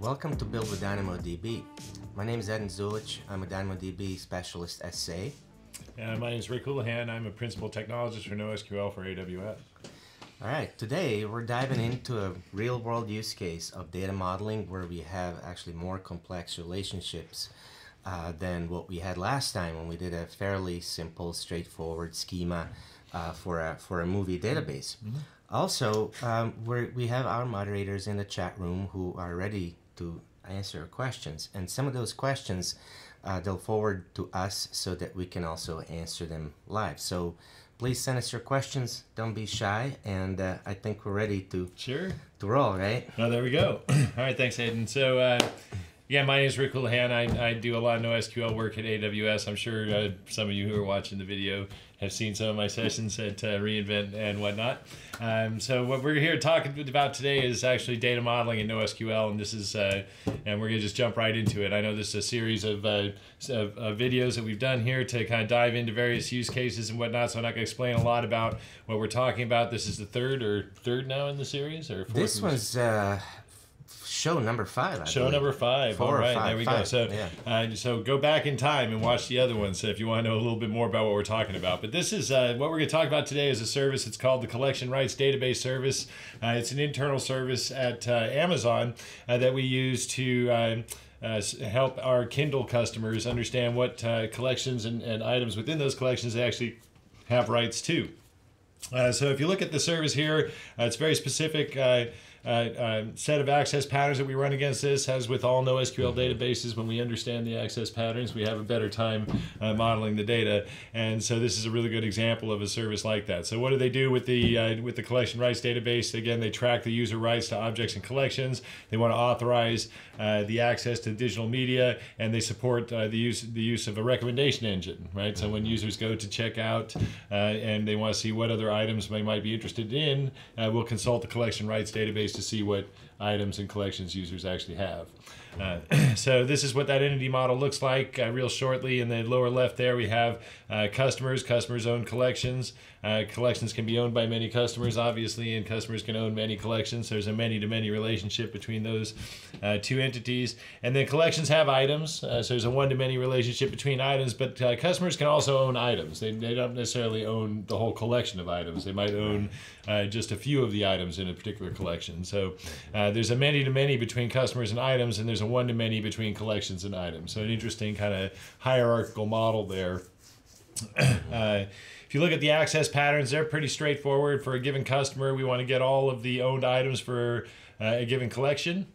Welcome to Build with DynamoDB. My name is Edin Zulich. I'm a DynamoDB specialist at SAE. Uh, my name is Rick Houlihan. I'm a principal technologist for NoSQL for AWS. All right, today we're diving into a real world use case of data modeling where we have actually more complex relationships uh, than what we had last time when we did a fairly simple, straightforward schema uh, for, a, for a movie database. Mm-hmm. Also, um, we have our moderators in the chat room who are ready to answer your questions. And some of those questions uh, they'll forward to us so that we can also answer them live. So please send us your questions. Don't be shy. And uh, I think we're ready to sure to roll, right? Oh, there we go. All right, thanks, Hayden. So. Uh, yeah, my name is Rick Houlihan. I, I do a lot of NoSQL work at AWS. I'm sure uh, some of you who are watching the video have seen some of my sessions at uh, reInvent and whatnot. Um, so what we're here talking about today is actually data modeling in NoSQL, and this is uh, and we're gonna just jump right into it. I know this is a series of, uh, of, of, videos that we've done here to kind of dive into various use cases and whatnot. So I'm not gonna explain a lot about what we're talking about. This is the third or third now in the series, or fourth this was uh, show number five. I show believe. number five. Four All right, five, there we five. go. So, yeah. uh, so go back in time and watch the other ones if you want to know a little bit more about what we're talking about. But this is uh, what we're going to talk about today is a service. It's called the Collection Rights Database Service. Uh, it's an internal service at uh, Amazon uh, that we use to. Uh, uh, help our Kindle customers understand what uh, collections and, and items within those collections they actually have rights to. Uh, so if you look at the service here, it's very specific uh, set of access patterns that we run against this. As with all NoSQL databases, when we understand the access patterns, we have a better time uh, modeling the data. And so this is a really good example of a service like that. So what do they do with the uh, with the collection rights database? Again, they track the user rights to objects and collections. They want to authorize uh, the access to digital media, and they support the use the use of a recommendation engine. Right. So when users go to check out and they want to see what other items they might be interested in, we'll consult the collection rights database to see what items and collections users actually have. Uh, so this is what that entity model looks like uh, real shortly. In the lower left there, we have uh, customers, customers own collections. Uh, collections can be owned by many customers, obviously, and customers can own many collections. There's a many-to-many relationship between those uh, two entities. And then collections have items, uh, so there's a one-to-many relationship between items, but customers can also own items. They, they don't necessarily own the whole collection of items. They might own just a few of the items in a particular collection. So there's a many-to-many between customers and items, and there's a one to many between collections and items. So an interesting kind of hierarchical model there. If you look at the access patterns, they're pretty straightforward. For a given customer, we want to get all of the owned items for uh, a given collection.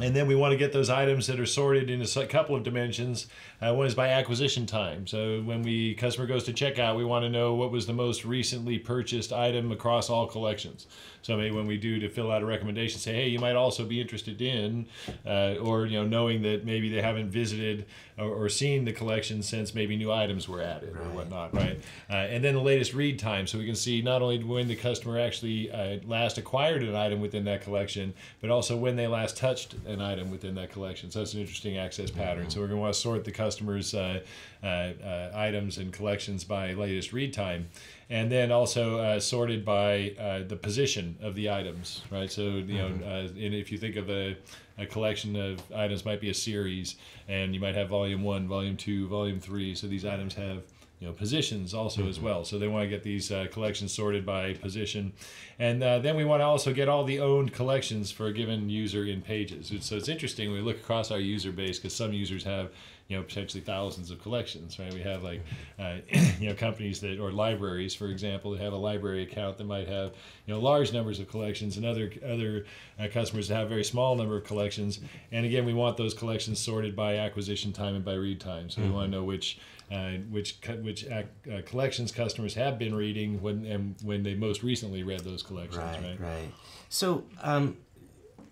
And then we want to get those items that are sorted in a couple of dimensions. Uh, one is by acquisition time. So when we customer goes to checkout, we want to know what was the most recently purchased item across all collections. So maybe when we do to fill out a recommendation, say, hey, you might also be interested in, uh, or you know, knowing that maybe they haven't visited or, or, seen the collection since maybe new items were added right. or whatnot, right? Uh, and then the latest read time, so we can see not only when the customer actually uh, last acquired an item within that collection, but also when they last touched an item within that collection. So that's an interesting access pattern. Mm-hmm. So we're going to want to sort the customers' uh, uh, uh, items and collections by latest read time and then also uh, sorted by uh, the position of the items, right? So you know, mm-hmm. uh, and if you think of a, a collection of items, might be a series, and you might have volume one, volume two, volume three. So these items have you know positions also mm-hmm. as well. So they want to get these uh, collections sorted by position, and uh, then we want to also get all the owned collections for a given user in pages. So it's interesting when we look across our user base because some users have you know potentially thousands of collections right we have like uh, you know companies that or libraries for example that have a library account that might have you know large numbers of collections and other other uh, customers that have very small number of collections and again we want those collections sorted by acquisition time and by read time so mm-hmm. we want to know which uh, which which uh, collections customers have been reading when and when they most recently read those collections right right, right. so um,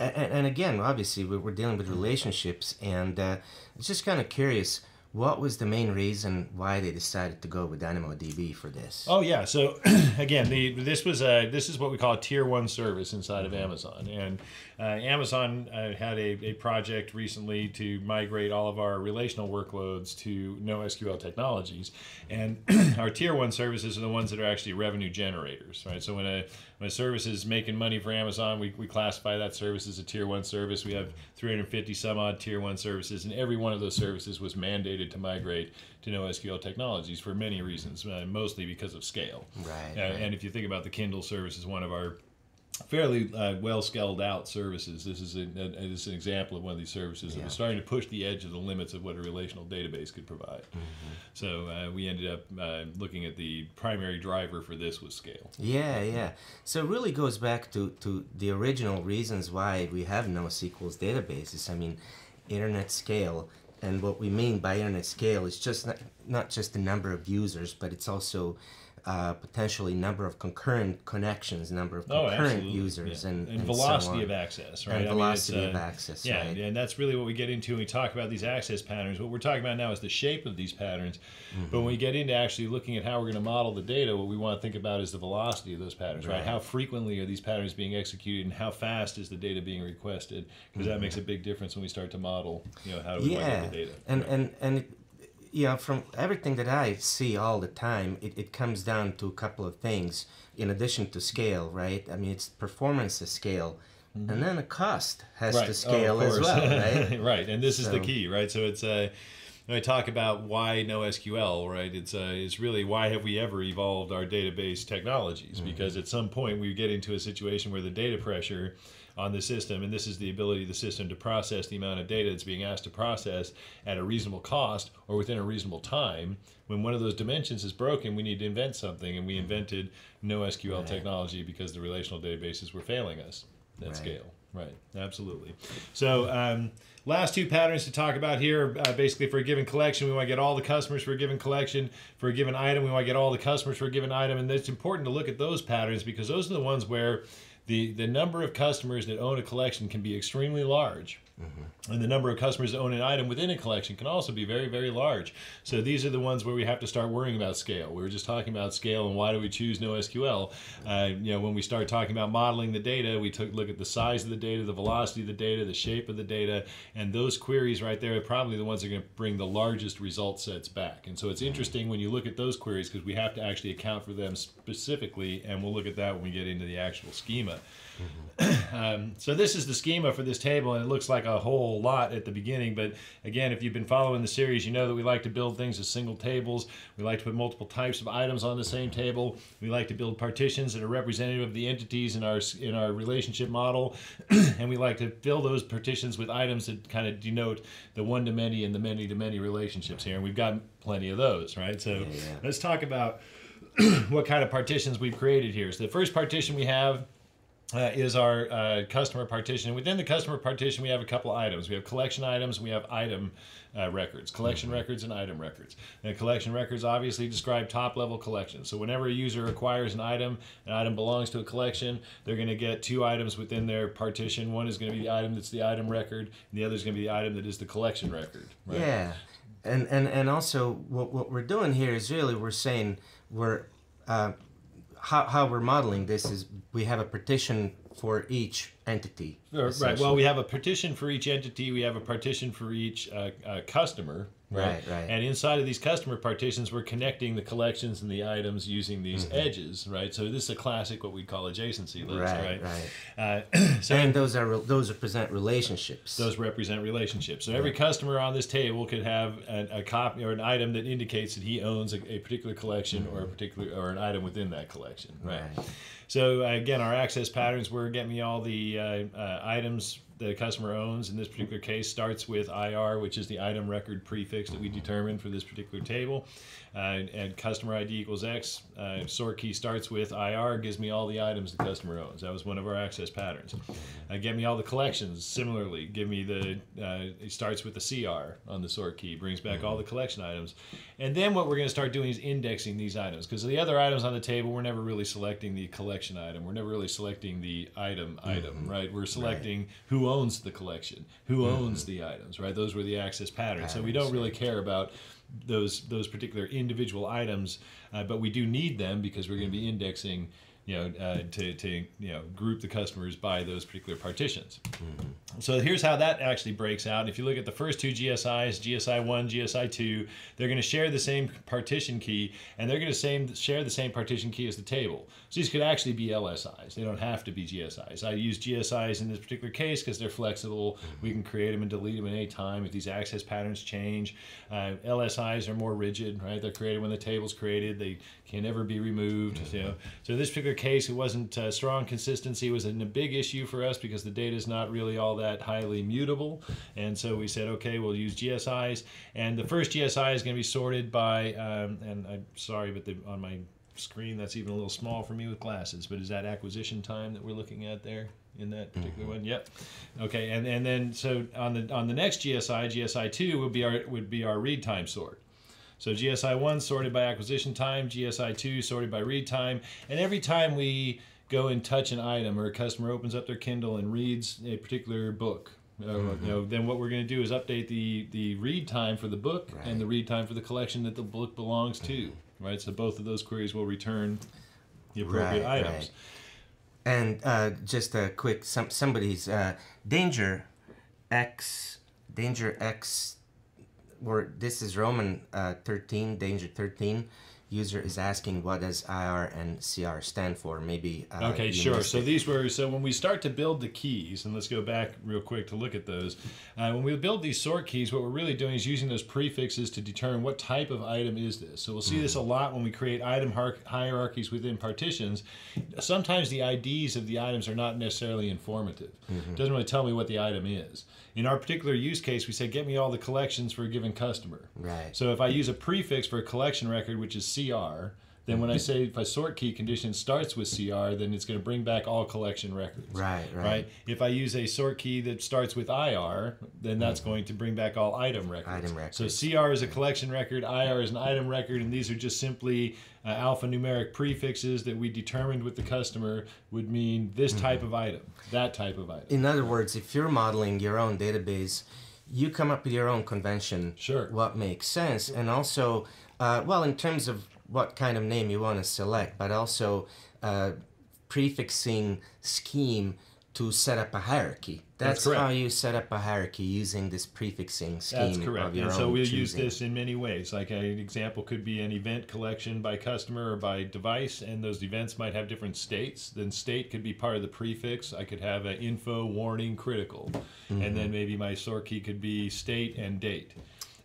and, and again, obviously, we're dealing with relationships, and uh, it's just kind of curious what was the main reason why they decided to go with DynamoDB for this? Oh yeah, so again, the this was a this is what we call a tier one service inside of Amazon, and uh, Amazon uh, had a, a project recently to migrate all of our relational workloads to NoSQL technologies, and our tier one services are the ones that are actually revenue generators, right? So when a When a service is making money for Amazon, we, we classify that service as a tier one service. We have 350 some odd tier one services, and every one of those services was mandated to migrate to NoSQL technologies for many reasons, uh, mostly because of scale. Right, uh, right. And if you think about the Kindle service as one of our fairly uh, well scaled out services. This is, a, a, this is an example of one of these services that was starting to push the edge of the limits of what a relational database could provide. Mm-hmm. So uh, we ended up uh, looking at the primary driver for this was scale. Yeah, yeah. So it really goes back to, to the original reasons why we have NoSQL's databases. I mean, internet scale. And what we mean by internet scale is just not, not just the number of users, but it's also uh, potentially number of concurrent connections, number of Oh, concurrent absolutely. users, Yeah. and, and so velocity on. of access, right? And I mean, velocity of uh, access, Yeah, right. and that's really what we get into when we talk about these access patterns. What we're talking about now is the shape of these patterns. But when we get into actually looking at how we're going to model the data, what we want to think about is the velocity of those patterns, right? Right. How frequently are these patterns being executed, and how fast is the data being requested? Because that makes a big difference when we start to model. You know, how do we yeah get the data? and and and know from everything that i see all the time it, it comes down to a couple of things in addition to scale right i mean it's performance of scale and then the cost has right. to Oh, scale as well right right, and this is the key, right? So it's uh, when I talk about why no SQL, right? It's uh, it's really why have we ever evolved our database technologies? Mm-hmm. Because at some point we get into a situation where the data pressure on the system, and this is the ability of the system to process the amount of data that's being asked to process at a reasonable cost or within a reasonable time. When one of those dimensions is broken, we need to invent something, and we Mm-hmm. invented no SQL technology because the relational databases were failing us at Right. scale. Right, absolutely. So, um, last two patterns to talk about here. Uh, basically, for a given collection, we want to get all the customers for a given collection. For a given item, we want to get all the customers for a given item. And it's important to look at those patterns because those are the ones where the, the number of customers that own a collection can be extremely large. And the number of customers that own an item within a collection can also be very, very large. So these are the ones where we have to start worrying about scale. We were just talking about scale and why do we choose NoSQL? Uh, you know, when we start talking about modeling the data, we took look at the size of the data, the velocity of the data, the shape of the data, and those queries right there are probably the ones that are going to bring the largest result sets back. And so it's interesting when you look at those queries because we have to actually account for them specifically, and we'll look at that when we get into the actual schema. Um, so this is the schema for this table, and it looks like a whole lot at the beginning. But again, if you've been following the series, you know that we like to build things as single tables. We like to put multiple types of items on the same table. We like to build partitions that are representative of the entities in our in our relationship model, and we like to fill those partitions with items that kind of denote the one to many and the many to many relationships here. And we've got plenty of those, right? So yeah. let's talk about what kind of partitions we've created here. So the first partition we have uh, is our uh, customer partition. Within the customer partition, we have a couple items. We have collection items. We have item uh, records, collection records, and item records. And collection records obviously describe top-level collections. So whenever a user acquires an item, an item belongs to a collection. They're going to get two items within their partition. One is going to be the item that's the item record, and the other is going to be the item that is the collection record. Right? Yeah, and and and also what what we're doing here is really we're saying we're uh, how how we're modeling this is we have a partition for each entity. Right. Well, we have a partition for each entity. We have a partition for each uh, uh, customer. Right, right. And inside of these customer partitions, we're connecting the collections and the items using these edges, right? So this is a classic, what we call adjacency list, Right, right? Uh, so and those are re- those represent relationships. those represent relationships. So every customer on this table could have a, a copy or an item that indicates that he owns a, a particular collection or a particular or an item within that collection, right? Right. So again, our access patterns were get me all the uh, uh, items the customer owns. In this particular case, starts with IR, which is the item record prefix that we determined for this particular table. Uh, and customer ID equals X. Uh, sort key starts with IR, gives me all the items the customer owns. That was one of our access patterns. Uh, get me all the collections. Similarly, give me the, uh, it starts with the CR on the sort key, brings back all the collection items. And then what we're going to start doing is indexing these items because the other items on the table, we're never really selecting the collection item. We're never really selecting the item item, right? We're selecting who owns the collection, who owns the items, right? Those were the access patterns. So we don't really care about those those particular individual items, uh, but we do need them because we're going to be indexing, you know, uh, to, to you know group the customers by those particular partitions. So here's how that actually breaks out. If you look at the first two GSIs, GSI 1, GSI 2, they're going to share the same partition key and they're going to same share the same partition key as the table. So these could actually be LSIs. They don't have to be GSIs. I use GSIs in this particular case because they're flexible. We can create them and delete them at any time if these access patterns change. Uh, LSIs are more rigid, right? They're created when the table's created. They can never be removed. You know? So in this particular case, it wasn't uh, strong consistency. It was a big issue for us because the data is not really all that highly mutable. And so we said, okay, we'll use GSIs. And the first GSI is going to be sorted by, um, and I'm sorry, but the, on my screen that's even a little small for me with glasses, but is that acquisition time that we're looking at there? in that particular mm-hmm. one. Yep. Okay, and and then so on the on the next GSI, GSI two would be our would be our read time sort. So GSI one sorted by acquisition time, GSI two sorted by read time, and every time we go and touch an item or a customer opens up their Kindle and reads a particular book. Uh, mm-hmm. You know, then what we're going to do is update the the read time for the book right. and the read time for the collection that the book belongs to. Mm-hmm. Right, so both of those queries will return the appropriate right, items. Right. And uh, just a quick, some somebody's uh, danger X danger X, or this is Roman uh, thirteen danger thirteen user is asking what does IR and CR stand for. Maybe. Uh, okay, sure. So these were so when we start to build the keys, and let's go back real quick to look at those. Uh, when we build these sort keys, what we're really doing is using those prefixes to determine what type of item is this. So we'll see mm. this a lot when we create item hierarchies within partitions. Sometimes the IDs of the items are not necessarily informative. Mm-hmm. It doesn't really tell me what the item is. In our particular use case, we say, get me all the collections for a given customer. Right. So if I use a prefix for a collection record, which is CR, then when I say if a sort key condition starts with CR, then it's going to bring back all collection records. Right, right. Right. If I use a sort key that starts with IR, then that's mm-hmm. going to bring back all item records. Item records. So CR is a collection record, IR is an item record, and these are just simply uh, alphanumeric prefixes that we determined with the customer would mean this mm-hmm. type of item, that type of item. In other words, if you're modeling your own database, you come up with your own convention. Sure. What makes sense, and also, uh, well, in terms of what kind of name you want to select, but also uh, prefixing scheme to set up a hierarchy. That's, That's how you set up a hierarchy using this prefixing scheme. That's correct. and so we'll choosing. use this in many ways. Like an example could be an event collection by customer or by device, and those events might have different states. Then state could be part of the prefix. I could have an info, warning, critical, mm-hmm. and then maybe my sort key could be state and date.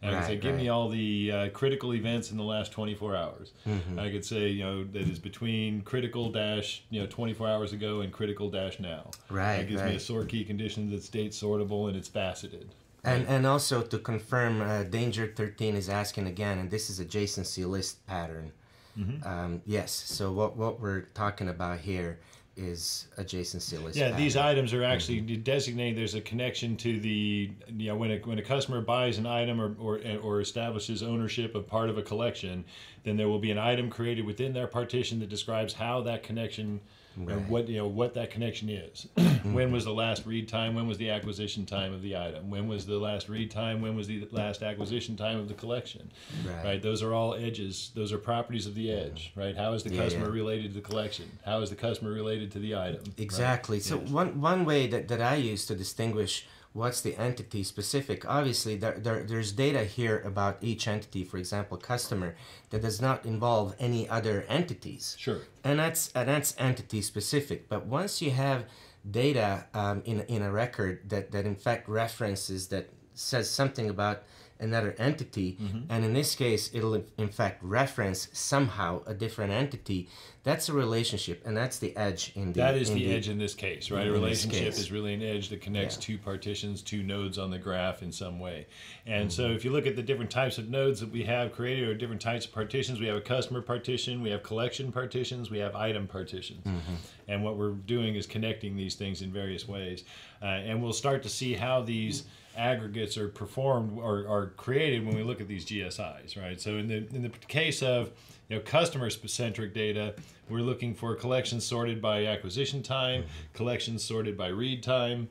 I right, could say, give right. me all the uh, critical events in the last 24 hours. Mm-hmm. I could say, you know, that is between critical dash, you know, 24 hours ago and critical dash now. Right. That gives right. me a sort key condition that's date sortable and it's faceted. And, and also to confirm, uh, Danger 13 is asking again, and this is adjacency list pattern. Mm-hmm. Um, yes, so what, what we're talking about here is adjacency list. Yeah, pattern. these items are actually mm-hmm. designated. There's a connection to the you know when a when a customer buys an item or, or or establishes ownership of part of a collection, then there will be an item created within their partition that describes how that connection right. and what you know what that connection is. when was the last read time? When was the acquisition time of the item? When was the last read time? When was the last acquisition time of the collection? Right. right? Those are all edges. Those are properties of the edge. Right. How is the yeah, customer yeah. related to the collection? How is the customer related to the item? Exactly. Right? So yes. one one way that, that I use to distinguish what's the entity specific? Obviously there, there, there's data here about each entity for example customer that does not involve any other entities. Sure. And that's and that's entity specific. But once you have data um, in, in a record that, that in fact references that says something about another entity mm-hmm. and in this case it'll in fact reference somehow a different entity that's a relationship and that's the edge in the that is the, the, edge in this case right a relationship is really an edge that connects yeah. two partitions two nodes on the graph in some way and mm-hmm. so if you look at the different types of nodes that we have created or different types of partitions we have a customer partition we have collection partitions we have item partitions mm-hmm. and what we're doing is connecting these things in various ways uh, and we'll start to see how these aggregates are performed or are created when we look at these GSIs, right? So in the in the case of you know customer centric data, we're looking for collections sorted by acquisition time, collections sorted by read time.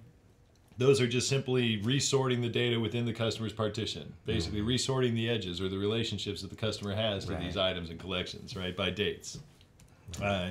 Those are just simply resorting the data within the customer's partition, basically mm-hmm. resorting the edges or the relationships that the customer has to right. these items and collections, right, by dates. Uh,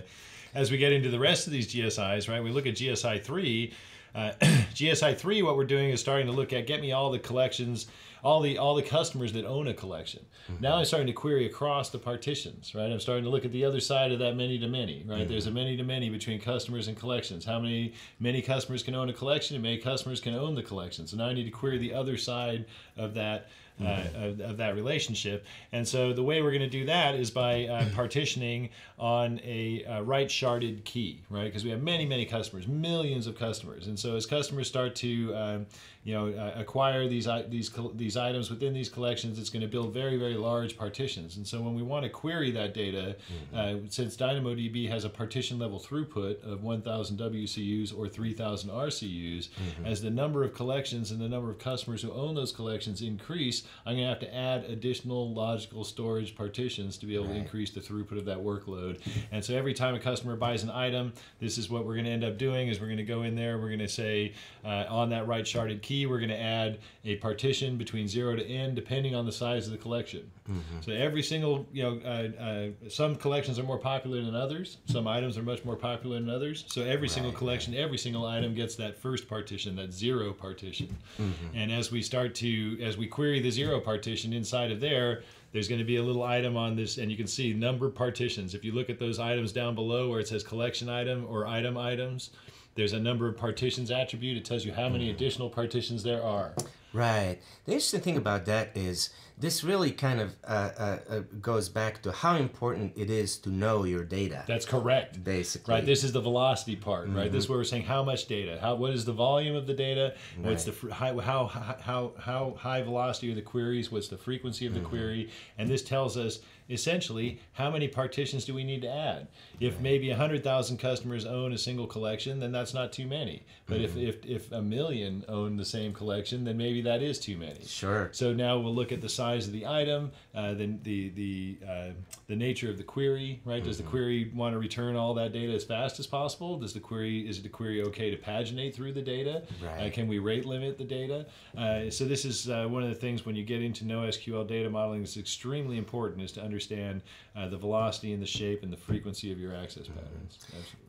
as we get into the rest of these GSIs, right, we look at GSI 3, Uh, Uh, GSI three, what we're doing is starting to look at get me all the collections, all the all the customers that own a collection. Mm-hmm. Now I'm starting to query across the partitions, right? I'm starting to look at the other side of that many to many, right? Mm-hmm. There's a many to many between customers and collections. How many many customers can own a collection, and many customers can own the collection. So now I need to query the other side of that uh, of, of, that relationship. And so the way we're going to do that is by uh, partitioning on a uh, write sharded key, right? Because we have many, many customers, millions of customers. And so as customers start to um, you know, uh, acquire these these these items within these collections, it's going to build very very large partitions. And so when we want to query that data, mm-hmm. uh, since DynamoDB has a partition level throughput of 1,000 WCUs or 3,000 RCUs, mm-hmm. as the number of collections and the number of customers who own those collections increase, I'm going to have to add additional logical storage partitions to be able right. to increase the throughput of that workload. And so every time a customer buys an item, this is what we're going to end up doing: is we're going to go in there, we're going to say uh, on that write sharded key key, we're going to add a partition between zero to n, depending on the size of the collection. Mm-hmm. So every single, you know, uh, uh, some collections are more popular than others. Some items are much more popular than others. So every right, single collection, every single item gets that first partition, that zero partition. Mm-hmm. And as we start to, as we query the zero partition inside of there, there's going to be a little item on this, and you can see number partitions. If you look at those items down below where it says collection item or item items, there's a number of partitions attribute. It tells you how many additional partitions there are. Right. The interesting thing about that is this really kind of uh, uh, uh, goes back to how important it is to know your data. That's correct. Basically, right. This is the velocity part, mm-hmm. right? This is mm-hmm. where we're saying how much data, how what is the volume of the data, right. what's the how, how how how high velocity are the queries, what's the frequency of the mm-hmm. query, and this tells us essentially how many partitions do we need to add. If maybe hundred thousand customers own a single collection, then that's not too many. But mm-hmm. if, if if a million own the same collection, then maybe that is too many. Sure. So now we'll look at the size of the item, uh, the the the uh, the nature of the query. Right? Mm-hmm. Does the mm-hmm. query want to return all that data as fast as possible? Does the query is the query okay to paginate through the data? Right. Uh, can we rate limit the data? Uh, so this is uh, one of the things when you get into NoSQL data modeling is extremely important is to understand uh, the velocity and the shape and the frequency of your access mm-hmm. patterns.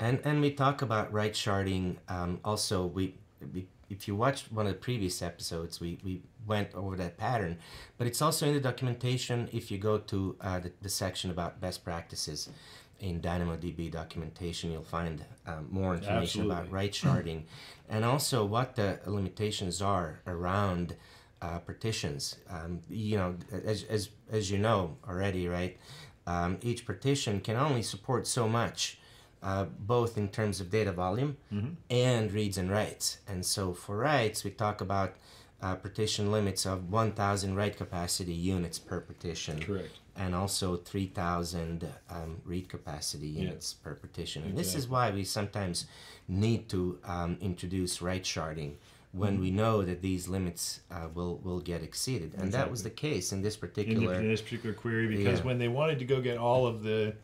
And and we talk about write sharding. Um, also, we, we if you watched one of the previous episodes, we, we went over that pattern, but it's also in the documentation. If you go to uh, the, the section about best practices in DynamoDB documentation, you'll find um, more information Absolutely. about write sharding and also what the limitations are around uh, partitions. Um, you know, as, as, as you know already, right? Um, each partition can only support so much uh, both in terms of data volume mm-hmm. and reads and writes. And so for writes, we talk about uh, partition limits of 1,000 write capacity units per partition. Correct. And also 3,000 um, read capacity units yeah. per partition. And exactly. this is why we sometimes need to um, introduce write sharding when mm-hmm. we know that these limits uh, will will get exceeded, and exactly. that was the case in this particular in, this particular query because yeah. when they wanted to go get all of the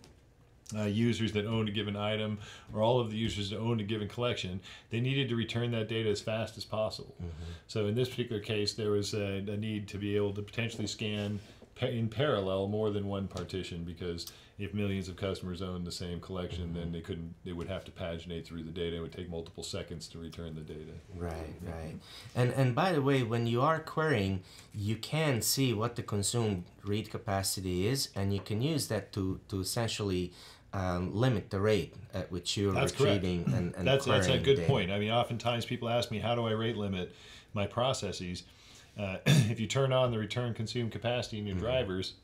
uh, users that owned a given item or all of the users that owned a given collection, they needed to return that data as fast as possible. Mm-hmm. So in this particular case, there was a, a, need to be able to potentially scan in parallel more than one partition because if millions of customers owned the same collection, mm-hmm. then they couldn't. They would have to paginate through the data. It would take multiple seconds to return the data. Right, right. And and by the way, when you are querying, you can see what the consumed read capacity is, and you can use that to to essentially um, limit the rate at which you're that's retrieving correct. and, and that's, that's a good data. point. I mean, oftentimes people ask me, how do I rate limit my processes? Uh, if you turn on the return consume capacity in your mm-hmm. drivers,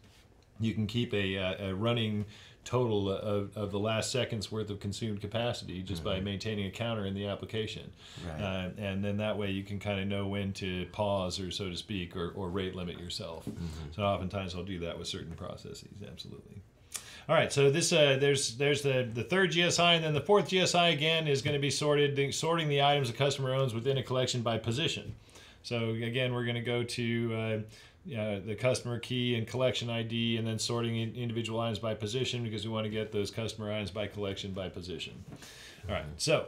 you can keep a, a, running total of, of the last second's worth of consumed capacity just mm-hmm. by maintaining a counter in the application. Right. Uh, and then that way you can kind of know when to pause or so to speak or, or rate limit yourself. Mm-hmm. So oftentimes I'll do that with certain processes, absolutely. All right, so this uh, there's there's the the third GSI, and then the fourth GSI again is going to be sorted sorting the items a customer owns within a collection by position. So again, we're going to go to uh, uh, the customer key and collection ID, and then sorting individual items by position because we want to get those customer items by collection by position. All right, so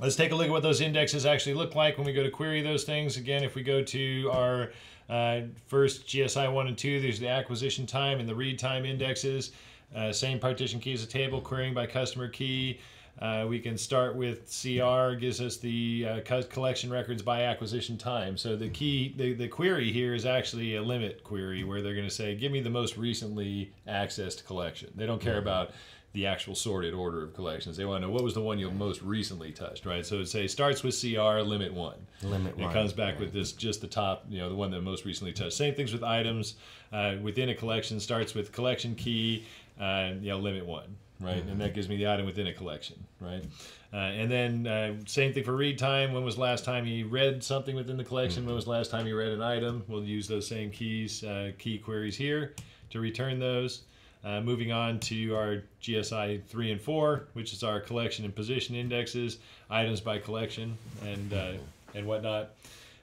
let's take a look at what those indexes actually look like when we go to query those things. Again, if we go to our uh, first GSI 1 and 2, there's the acquisition time and the read time indexes. Uh, same partition key as a table, querying by customer key. Uh, we can start with CR, gives us the uh, collection records by acquisition time. So the key, the, the query here is actually a limit query where they're going to say, give me the most recently accessed collection. They don't care mm-hmm. about the actual sorted order of collections. They want to know what was the one you most recently touched, right? So it say starts with CR, limit one. Limit one. It comes back right. with this just the top, you know, the one that most recently touched. Same things with items uh, within a collection. Starts with collection key, uh, you know, limit one right? Mm-hmm. And that gives me the item within a collection, right? Uh, and then uh, same thing for read time. When was last time you read something within the collection? Mm-hmm. When was last time you read an item? We'll use those same keys, uh, key queries here to return those. Uh, moving on to our GSI 3 and 4, which is our collection and position indexes, items by collection, and, uh, and whatnot.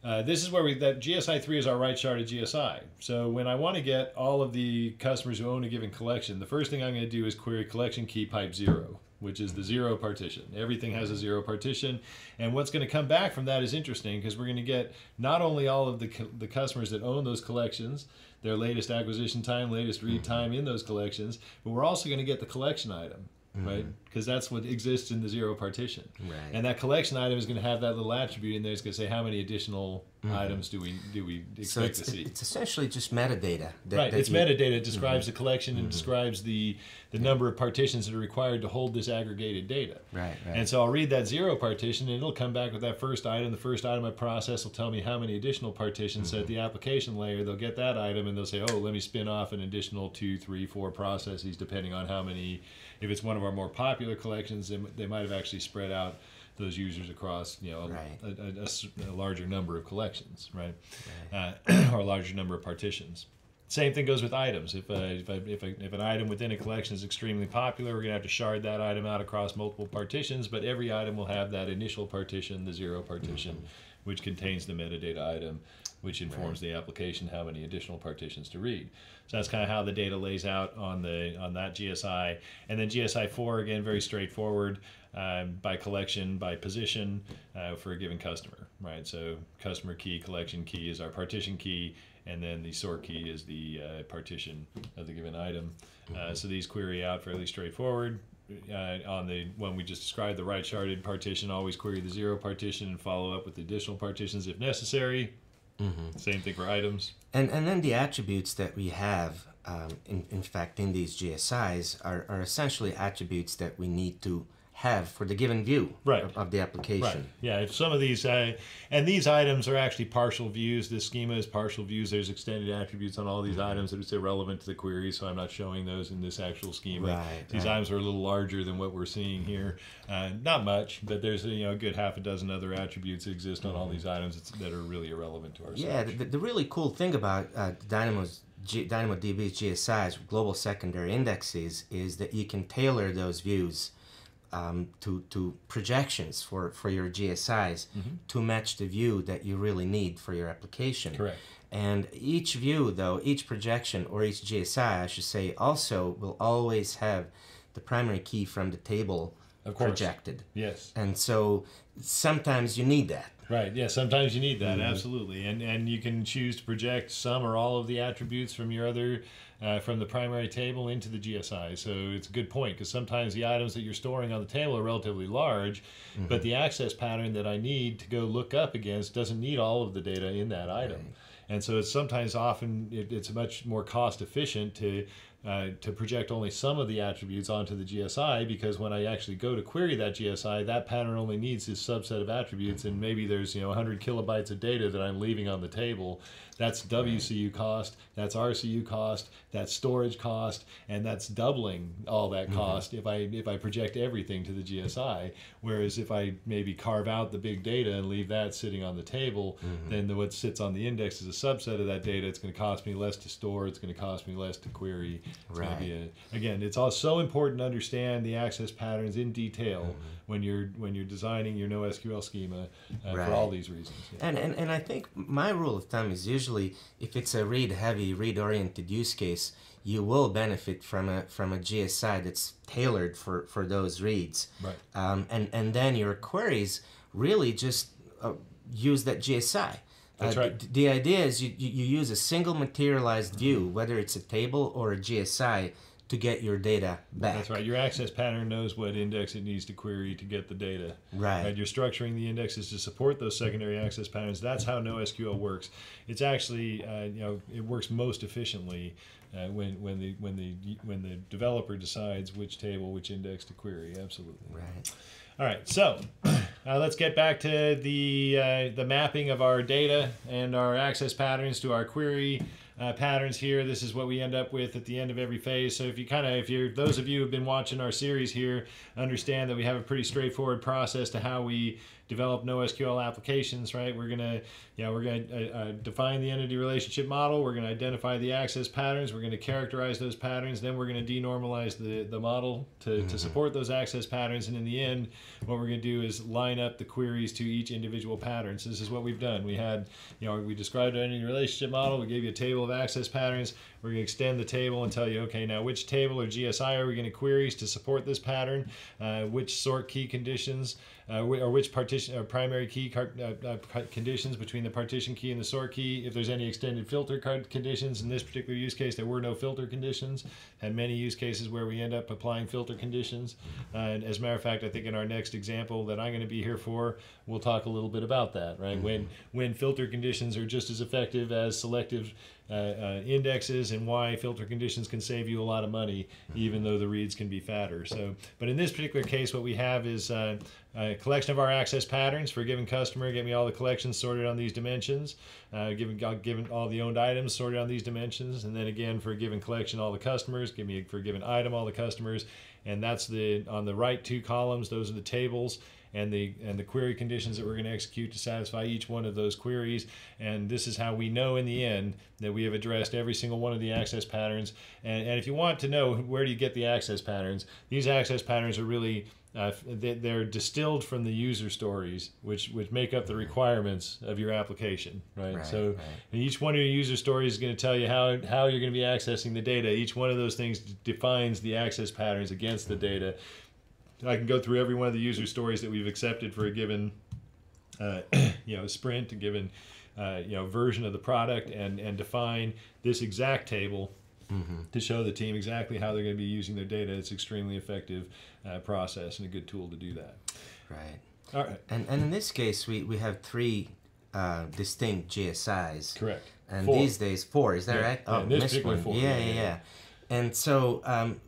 Uh, this is where we that GSI three is our write sharded GSI. So when I want to get all of the customers who own a given collection, the first thing I'm going to do is query collection key pipe zero, which is the zero partition. Everything has a zero partition, and what's going to come back from that is interesting because we're going to get not only all of the the customers that own those collections, their latest acquisition time, latest read mm-hmm. time in those collections, but we're also going to get the collection item mm-hmm. right? Because that's what exists in the zero partition. Right. And that collection item is going to have that little attribute in there. It's going to say how many additional mm-hmm. items do we do we expect so to see. It's essentially just metadata. That, right. That it's you, metadata. It describes mm-hmm. the collection and mm-hmm. describes the the number of partitions that are required to hold this aggregated data. Right, right. And so I'll read that zero partition and it'll come back with that first item. The first item I process will tell me how many additional partitions. So at mm-hmm. the application layer, they'll get that item and they'll say, oh, let me spin off an additional two, three, four processes depending on how many if it's one of our more popular collections, they, they might have actually spread out those users across you know right. a, a, a, a, larger number of collections, right, right. Uh, or a larger number of partitions. Same thing goes with items. If, uh, if, if, if, an item within a collection is extremely popular, we're going to have to shard that item out across multiple partitions, but every item will have that initial partition, the zero partition, mm-hmm. Which contains the metadata item, which informs right. the application how many additional partitions to read. So that's kind of how the data lays out on the on that GSI. And then GSI four again, very straightforward um, by collection, by position uh, for a given customer, right? So customer key, collection key is our partition key, and then the sort key is the uh, partition of the given item. Uh, mm-hmm. so these query out fairly straightforward. Uh, on the one we just described, the write sharded partition, always query the zero partition and follow up with additional partitions if necessary. Mm-hmm. Same thing for items. And and then the attributes that we have, um, in in fact, in these GSIs are, are essentially attributes that we need to have for the given view right. of, of, the application. Right. Yeah, if some of these, uh, and these items are actually partial views. This schema is partial views. There's extended attributes on all these mm-hmm. items that it's irrelevant to the query, so I'm not showing those in this actual schema. Right, these right. items are a little larger than what we're seeing here. Uh, not much, but there's you know a good half a dozen other attributes that exist on all mm-hmm. these items that are really irrelevant to our Yeah, the, the, really cool thing about uh, Dynamo's G- DynamoDB's GSIs, global secondary indexes, is that you can tailor those views um, to, to projections for, for your GSIs mm-hmm. to match the view that you really need for your application. Correct. And each view, though, each projection or each GSI, I should say, also will always have the primary key from the table projected. Yes. And so sometimes you need that. Right. Yeah. Sometimes you need that. Mm-hmm. Absolutely. And and you can choose to project some or all of the attributes from your other uh, from the primary table into the GSI. So it's a good point because sometimes the items that you're storing on the table are relatively large, mm-hmm. but the access pattern that I need to go look up against doesn't need all of the data in that item. Right. And so it's sometimes often it, it's much more cost efficient to uh, to project only some of the attributes onto the GSI because when I actually go to query that GSI, that pattern only needs this subset of attributes, and maybe there's you know 100 kilobytes of data that I'm leaving on the table. That's WCU cost, that's RCU cost, that's storage cost, and that's doubling all that mm-hmm. cost if I if I project everything to the GSI. Whereas if I maybe carve out the big data and leave that sitting on the table, mm-hmm. then the, what sits on the index is a subset of that data. It's going to cost me less to store. It's going to cost me less to query. It's right. A, again, it's all so important to understand the access patterns in detail mm-hmm. when you're when you're designing your NoSQL schema uh, right. for all these reasons. Yeah. And, and and I think my rule of thumb is usually usually if it's a read heavy read oriented use case you will benefit from a from a gsi that's tailored for for those reads. Right. Um, and and then your queries really just uh, use that gsi that's uh, right. The, the idea is you, you, you use a single materialized view, whether it's a table or a GSI, to get your data back. That's right. Your access pattern knows what index it needs to query to get the data. Right. right? You're structuring the indexes to support those secondary access patterns. That's how NoSQL works. It's actually, uh, you know, it works most efficiently uh, when when the when the when the developer decides which table, which index to query. Absolutely. Right. All right. So. Uh, let's get back to the uh, the mapping of our data and our access patterns to our query uh, patterns here. This is what we end up with at the end of every phase. So if you kind of, if you're, those of you who've been watching our series here, understand that we have a pretty straightforward process to how we develop NoSQL applications, right? We're gonna, you know, we're gonna uh, uh, define the entity relationship model. We're gonna identify the access patterns. We're gonna characterize those patterns. Then we're gonna denormalize the, the model to, mm-hmm. to support those access patterns. And in the end, what we're gonna do is line up the queries to each individual pattern. So this is what we've done. We had, you know, we described an entity relationship model. We gave you a table of access patterns. We're going to extend the table and tell you, okay, now which table or GSI are we going to queries to support this pattern? Uh, which sort key conditions uh, or which partition or primary key uh, uh, conditions between the partition key and the sort key? If there's any extended filter conditions in this particular use case, there were no filter conditions. Had many use cases where we end up applying filter conditions. Uh, and as a matter of fact, I think in our next example that I'm going to be here for, we'll talk a little bit about that. Right mm-hmm. when when filter conditions are just as effective as selective uh, uh, indexes and why filter conditions can save you a lot of money, even though the reads can be fatter. So, but in this particular case, what we have is uh, a collection of our access patterns for a given customer. Get me all the collections sorted on these dimensions. Uh, given given all the owned items sorted on these dimensions, and then again for a given collection, all the customers. Give me a, for a given item all the customers, and that's the on the right two columns. Those are the tables and the and the query conditions that we're going to execute to satisfy each one of those queries. And this is how we know in the end that we have addressed every single one of the access patterns. And, and if you want to know where do you get the access patterns, these access patterns are really uh, they're distilled from the user stories, which which make up the requirements of your application, right? right so right. each one of your user stories is going to tell you how how you're going to be accessing the data. Each one of those things defines the access patterns against the data, I can go through every one of the user stories that we've accepted for a given, uh, you know, sprint, a given, uh, you know, version of the product, and and define this exact table mm-hmm. to show the team exactly how they're going to be using their data. It's extremely effective uh, process and a good tool to do that. Right. All right. And and in this case, we we have three uh, distinct GSIs. Correct. And four. these days, four. Is that yeah. right? Yeah, oh, this particular four. Yeah, yeah, yeah. And so um,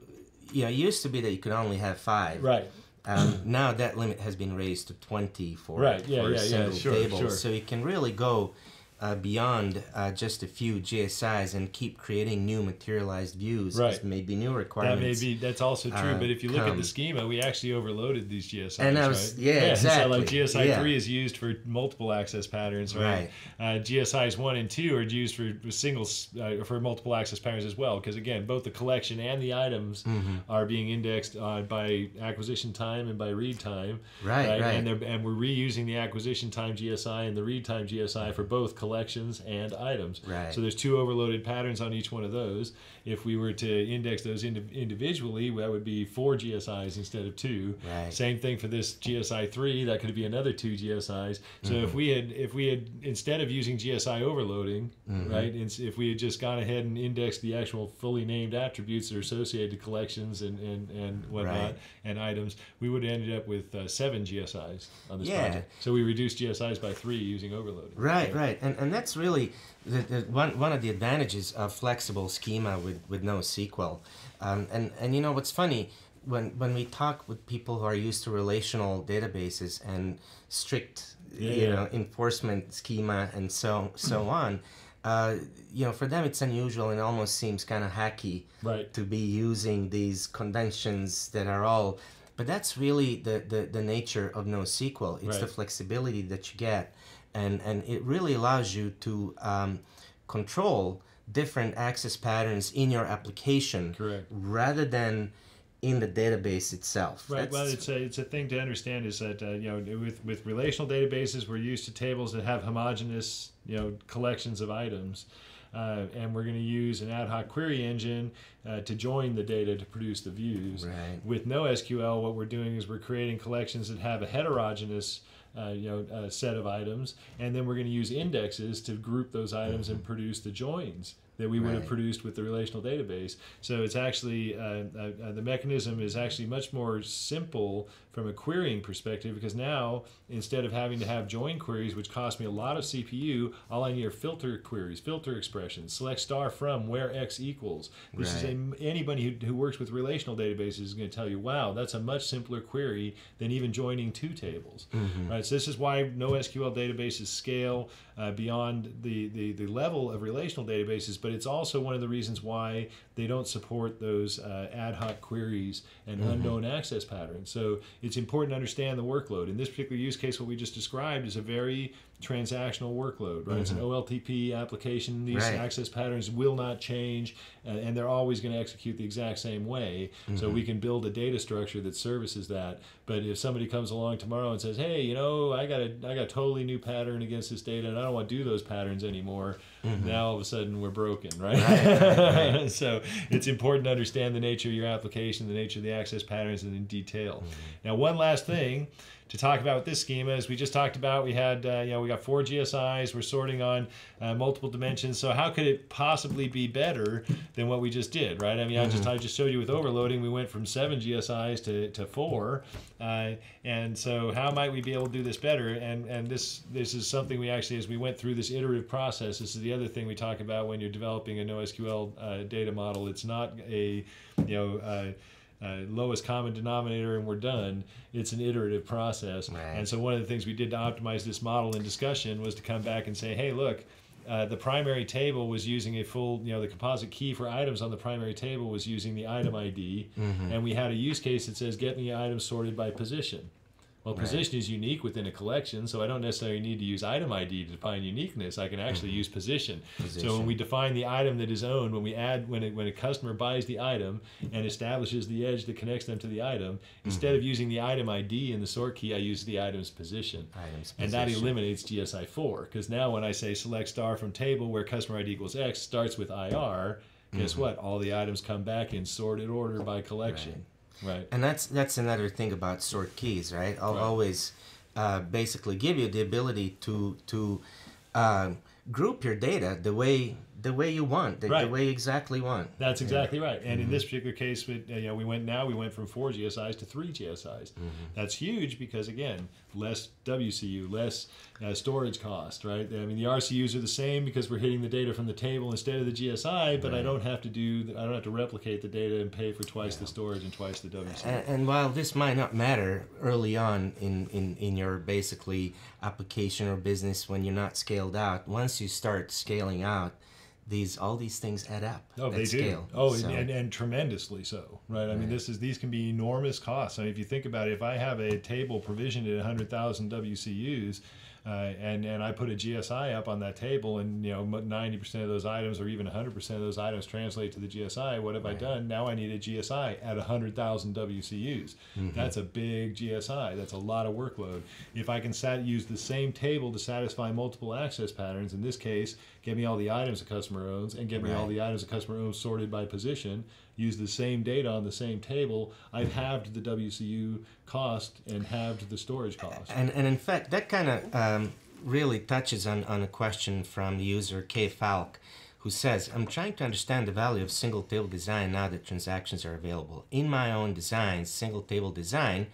you know, it used to be that you could only have five. Right. Um, now that limit has been raised to 20 for, right. yeah, for yeah, a single yeah, sure, table. Sure. So you can really go uh, beyond uh, just a few GSIs and keep creating new materialized views right. maybe new requirements. That may be that's also true. Uh, but if you look come. at the schema, we actually overloaded these GSIs. And that was, right? yeah, yeah, exactly. So like GSI yeah. three is used for multiple access patterns, right? right. Uh, GSIs one and two are used for singles uh, for multiple access patterns as well. Because again, both the collection and the items mm-hmm. are being indexed uh, by acquisition time and by read time. Right, right. right. And, and we're reusing the acquisition time GSI and the read time GSI for both collections and items. Right. So there's two overloaded patterns on each one of those. If we were to index those ind- individually, that would be four GSIs instead of two. Right. Same thing for this GSI three. That could be another two GSIs. So mm-hmm. if we had if we had instead of using GSI overloading, mm-hmm. right, if we had just gone ahead and indexed the actual fully named attributes that are associated to collections and and, and whatnot right. and items, we would have ended up with uh, seven GSIs on this yeah. project. So we reduced GSIs by three using overloading. Right, right, and and that's really the, the, one one of the advantages of flexible schema with with NoSQL. Um, and and you know what's funny when when we talk with people who are used to relational databases and strict yeah, you know enforcement schema and so so on. Uh, you know, for them it's unusual and almost seems kind of hacky right. to be using these conventions that are all but that's really the, the, the nature of NoSQL. It's right. the flexibility that you get and and it really allows you to um, control different access patterns in your application Correct. rather than in the database itself. Right. That's, well, it's a it's a thing to understand is that uh, you know with with relational databases we're used to tables that have homogeneous you know collections of items. Uh, and we're going to use an ad hoc query engine uh, to join the data to produce the views. Right. With no SQL, what we're doing is we're creating collections that have a heterogeneous uh, you know, set of items, and then we're going to use indexes to group those items and produce the joins that we would right. have produced with the relational database. So it's actually uh, uh, uh, the mechanism is actually much more simple from a querying perspective because now instead of having to have join queries, which cost me a lot of CPU, all I need are filter queries, filter expressions, select star from where x equals. This right. is a, anybody who, who works with relational databases is going to tell you, wow, that's a much simpler query than even joining two tables. Mm-hmm. Right. So this is why NoSQL databases scale uh, beyond the, the the level of relational databases but it's also one of the reasons why they don't support those uh, ad hoc queries and mm-hmm. unknown access patterns. So it's important to understand the workload. In this particular use case, what we just described is a very transactional workload, right? Mm-hmm. It's an mm-hmm. OLTP application. These right. access patterns will not change, uh, and they're always going to execute the exact same way. Mm-hmm. So we can build a data structure that services that. But if somebody comes along tomorrow and says, "Hey, you know, I got a I got a totally new pattern against this data, and I don't want to do those patterns anymore," mm-hmm. now all of a sudden we're broken, right? right, right so it's important to understand the nature of your application, the nature of the access patterns, and in detail. Mm-hmm. Now, one last thing to talk about with this schema as we just talked about we had uh, you know we got four gsis we're sorting on uh, multiple dimensions. So how could it possibly be better than what we just did right? I mean mm-hmm. i just mm-hmm. i just showed you with overloading we went from seven gsis to, to four uh, and so how might we be able to do this better? And and this this is something we actually as we went through this iterative process this is the other thing we talk about when you're developing a nosql uh, data model. It's not a you know uh, lowest common denominator and we're done. It's an iterative process. Right. And so one of the things we did to optimize this model in discussion was to come back and say, hey, look, uh, the primary table was using a full, you know, the composite key for items on the primary table was using the item ID, mm-hmm. and we had a use case that says get me items sorted by position. Well, position is unique within a collection, so I don't necessarily need to use item ID to define uniqueness. I can actually mm-hmm. use position. position. So when we define the item that is owned, when we add when it, when a customer buys the item and establishes the edge that connects them to the item, mm-hmm. instead of using the item ID in the sort key, I use the item's position. Item's position. And that eliminates GSI four because now when I say select star from table where customer ID equals X starts with IR, guess mm-hmm. what? All the items come back in sorted order by collection. Right. Right. And that's that's another thing about sort keys, right? I'll right. always uh, basically give you the ability to to uh, group your data the way the way you want, the, right. the way you exactly want. That's exactly yeah. right. And mm-hmm. in this particular case, we, you know, we went now we went from four GSIs to three GSIs. Mm-hmm. That's huge because again, less WCU, less uh, storage cost, right? I mean, the RCUs are the same because we're hitting the data from the table instead of the GSI, but right. I don't have to do, I don't have to replicate the data and pay for twice yeah. the storage and twice the WCU. And, and, while this might not matter early on in, in, in your basically application or business when you're not scaled out, once you start scaling out, these all these things add up. Oh, they scale. do. Oh, so. and, and, tremendously so, right? I right. mean, this is these can be enormous costs. I mean, if you think about it, if I have a table provisioned at 100,000 WCUs, uh, and and I put a GSI up on that table, and you know, 90% of those items, or even 100% of those items, translate to the GSI. What have right. I done? Now I need a GSI at 100,000 WCUs. Mm-hmm. That's a big GSI. That's a lot of workload. If I can sat- use the same table to satisfy multiple access patterns, in this case, get me all the items a customer owns, and get right. me all the items a customer owns sorted by position use the same data on the same table, I've halved the WCU cost and halved the storage cost. And, and in fact, that kind of um, really touches on, on a question from user K Falk, who says, I'm trying to understand the value of single table design now that transactions are available. In my own design, single table design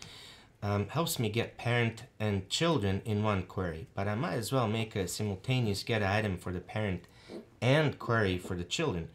um, helps me get parent and children in one query, but I might as well make a simultaneous get item for the parent and query for the children.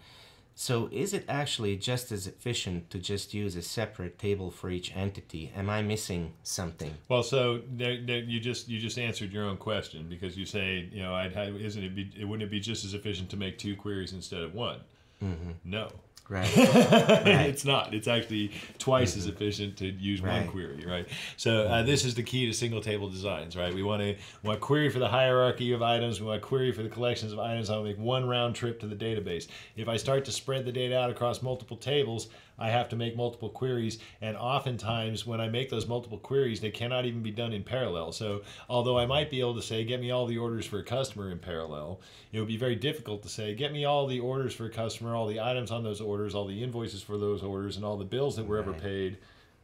So is it actually just as efficient to just use a separate table for each entity? Am I missing something? Well, so there, there, you just you just answered your own question because you say you know I'd have, isn't it be, it wouldn't it be just as efficient to make two queries instead of one? Mm-hmm. No, Right. right. it's not. It's actually twice mm-hmm. as efficient to use right. one query, right? So uh, this is the key to single table designs, right? We want to want a query for the hierarchy of items. We want a query for the collections of items. I want to make one round trip to the database. If I start to spread the data out across multiple tables, I have to make multiple queries. And oftentimes, when I make those multiple queries, they cannot even be done in parallel. So, although I might be able to say, get me all the orders for a customer in parallel, it would be very difficult to say, get me all the orders for a customer, all the items on those orders, all the invoices for those orders, and all the bills that were ever paid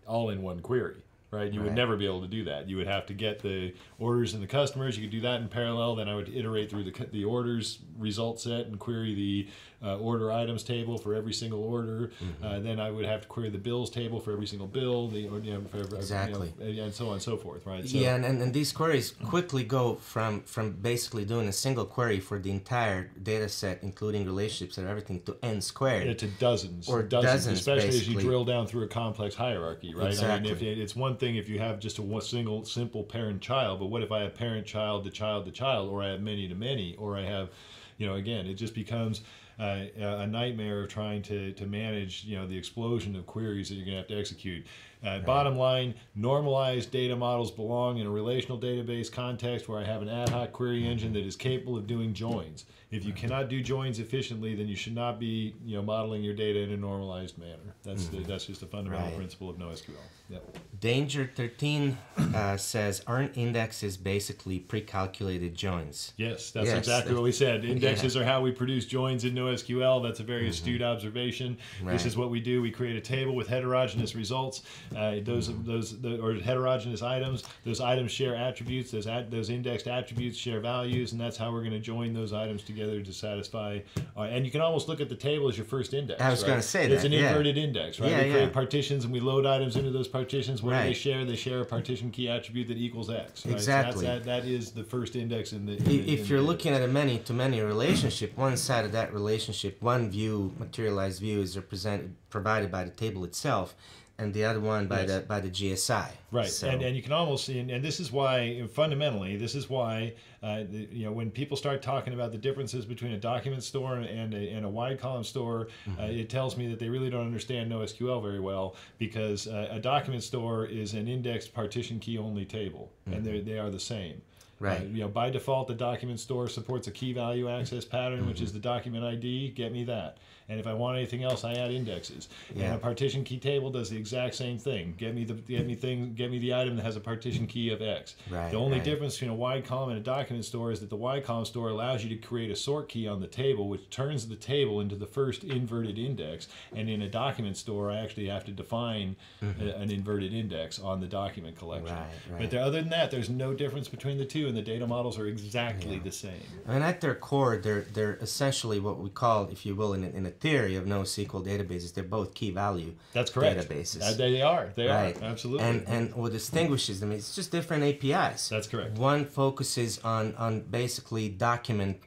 all in one query. Right? You right. would never be able to do that. You would have to get the orders and the customers. You could do that in parallel. Then I would iterate through the, the orders result set and query the uh, order items table for every single order. Mm-hmm. Uh, then I would have to query the bills table for every single bill, the or, you know, for, exactly, you know, and so on and so forth, right? So, yeah, and, and, and these queries quickly go from from basically doing a single query for the entire data set, including relationships and everything, to n squared. Yeah, to dozens or dozens, dozens especially basically. as you drill down through a complex hierarchy, right? Exactly. I mean, if it's one thing if you have just a one single simple parent child, but what if I have parent child to child to child, or I have many to many, or I have, you know, again, it just becomes uh, a nightmare of trying to, to manage you know the explosion of queries that you're going to have to execute. Uh, right. Bottom line, normalized data models belong in a relational database context where I have an ad hoc query engine that is capable of doing joins. If you cannot do joins efficiently, then you should not be you know modeling your data in a normalized manner. That's mm-hmm. the, that's just a fundamental right. principle of NoSQL. Yep. Danger 13 uh, says aren't indexes basically pre-calculated joins? Yes, that's yes, exactly what we said. Indexes yeah. are how we produce joins in NoSQL. That's a very mm-hmm. astute observation. Right. This is what we do. We create a table with heterogeneous results. Uh, those those the, or heterogeneous items. Those items share attributes. Those at, those indexed attributes share values, and that's how we're going to join those items together to satisfy. Uh, and you can almost look at the table as your first index. I was right? going to say it's that. an yeah. inverted index, right? Yeah, we create yeah. partitions and we load items into those partitions. What right. they share? They share a partition key attribute that equals X. Right? Exactly. So that, that is the first index in the. In if the, in you're the looking at a many-to-many relationship, one side of that relationship, one view, materialized view, is represented provided by the table itself and the other one by yes. the by the GSI. Right, so. and and you can almost see, and, and this is why fundamentally, this is why uh, the, you know when people start talking about the differences between a document store and a, and a wide column store, mm-hmm. uh, it tells me that they really don't understand NoSQL very well because uh, a document store is an indexed partition key only table, mm-hmm. and they they are the same. Right. Uh, you know, by default, the document store supports a key value access pattern, mm-hmm. which is the document ID. Get me that. And if I want anything else, I add indexes. Yeah. And a partition key table does the exact same thing. Get me the get me thing get me the item that has a partition key of X. Right, the only right. difference between a wide column and a document store is that the wide column store allows you to create a sort key on the table, which turns the table into the first inverted index. And in a document store, I actually have to define mm-hmm. a, an inverted index on the document collection. Right, right. But there, other than that, there's no difference between the two, and the data models are exactly yeah. the same. I mean, at their core, they're they're essentially what we call, if you will, in a, in a theory of no SQL databases. They're both key value. That's correct. Databases. Uh, they are. They right. are absolutely. And and what distinguishes them is just different APIs. That's correct. One focuses on on basically document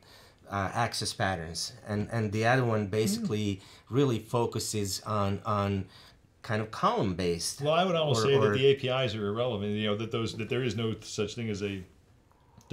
uh, access patterns, and and the other one basically mm. really focuses on on kind of column based. Well, I would almost or, say or, that the APIs are irrelevant. You know that those that there is no such thing as a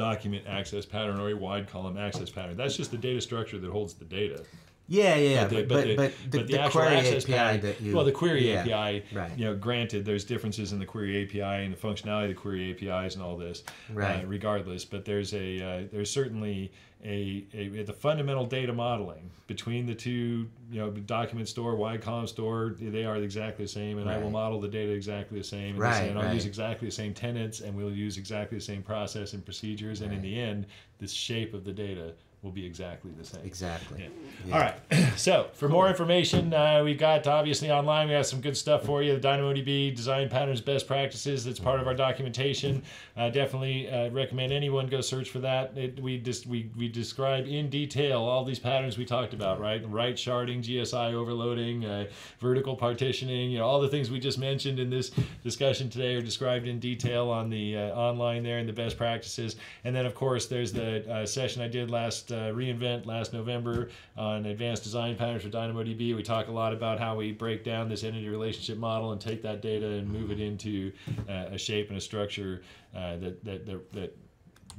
document access pattern or a wide column access pattern. That's just the data structure that holds the data. Yeah, yeah, but, the, but, but, the, but, the, but the, the actual query access API that you, well, the query yeah, API, right. you know, granted, there's differences in the query API and the functionality of the query APIs and all this, uh, right. Uh, regardless, but there's a uh, there's certainly a, a, the fundamental data modeling between the two, you know, document store, wide column store, they are exactly the same, and right. I will model the data exactly the same, and, right, and I'll use exactly the same tenants, and we'll use exactly the same process and procedures, and in the end, the shape of the data will be exactly the same. Exactly. Yeah. Yeah. All right. so for more information, uh, we've got obviously online. We have some good stuff for you. The DynamoDB design patterns, best practices. That's part of our documentation. Uh, definitely uh, recommend anyone go search for that. It, we just we we describe in detail all these patterns we talked about. Right. Write sharding, GSI overloading, uh, vertical partitioning. You know all the things we just mentioned in this discussion today are described in detail on the uh, online there and the best practices. And then of course there's the uh, session I did last uh, re:Invent last November on advanced design patterns for DynamoDB. We talk a lot about how we break down this entity relationship model and take that data and move it into uh, a shape and a structure uh, that, that, that, that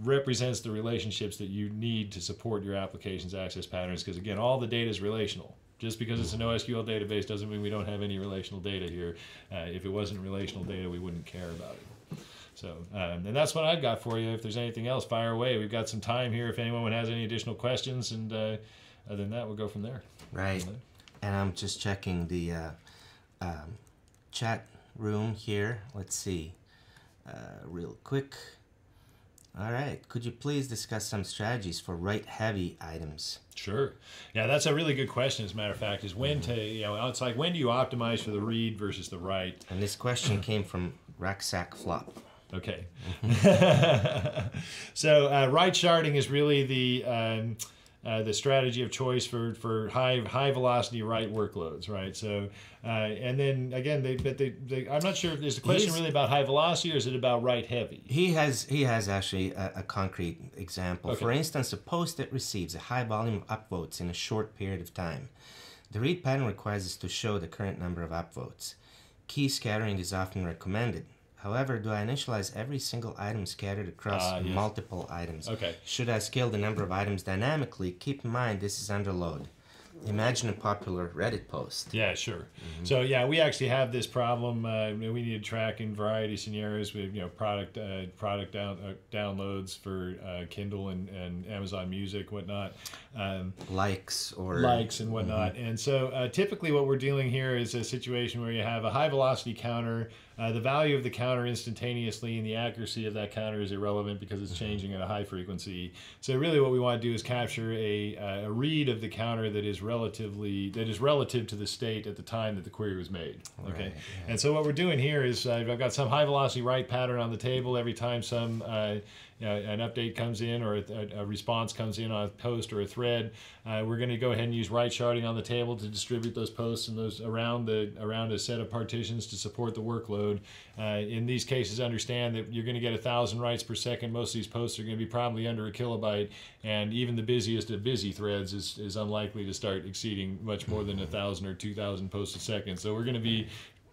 represents the relationships that you need to support your application's access patterns because again all the data is relational just because it's a NoSQL database doesn't mean we don't have any relational data here. Uh, if it wasn't relational data, we wouldn't care about it. So, um, and that's what I've got for you. If there's anything else, fire away. We've got some time here if anyone has any additional questions, and uh, other than that, we'll go from there. Right. And I'm just checking the uh, um, chat room here. Let's see, uh, real quick. All right. Could you please discuss some strategies for write heavy items? Sure. Yeah, that's a really good question. As a matter of fact, is when to you know it's like when do you optimize for the read versus the write? And this question came from rucksack flop. Okay. so uh, write sharding is really the um, uh, the strategy of choice for, for high high velocity write workloads, right? So, uh, and then again, they but they, they I'm not sure. If is the question He's, really about high velocity or is it about write heavy? He has he has actually a, a concrete example. Okay. For instance, a post that receives a high volume of upvotes in a short period of time. The read pattern requires us to show the current number of upvotes. Key scattering is often recommended. However, do I initialize every single item scattered across uh, yes. multiple items? Okay. Should I scale the number of items dynamically? Keep in mind this is under load. Imagine a popular Reddit post. Yeah, sure. Mm-hmm. So yeah, we actually have this problem. Uh, we need to track in variety scenarios with you know product uh, product down, uh, downloads for uh, Kindle and, and Amazon Music, whatnot. Um, likes or likes and whatnot. Mm-hmm. And so uh, typically, what we're dealing here is a situation where you have a high velocity counter uh, the value of the counter instantaneously and the accuracy of that counter is irrelevant because it's changing at a high frequency. So really, what we want to do is capture a, uh, a read of the counter that is relatively that is relative to the state at the time that the query was made. Okay, right, yeah. and so what we're doing here is uh, I've got some high velocity write pattern on the table every time some uh, an update comes in or a, a, response comes in on a post or a thread, uh, we're going to go ahead and use write sharding on the table to distribute those posts and those around the around a set of partitions to support the workload. Uh, in these cases, understand that you're going to get a thousand writes per second. Most of these posts are going to be probably under a kilobyte, and even the busiest of busy threads is, is unlikely to start exceeding much more than a thousand or two thousand posts a second. So we're going to be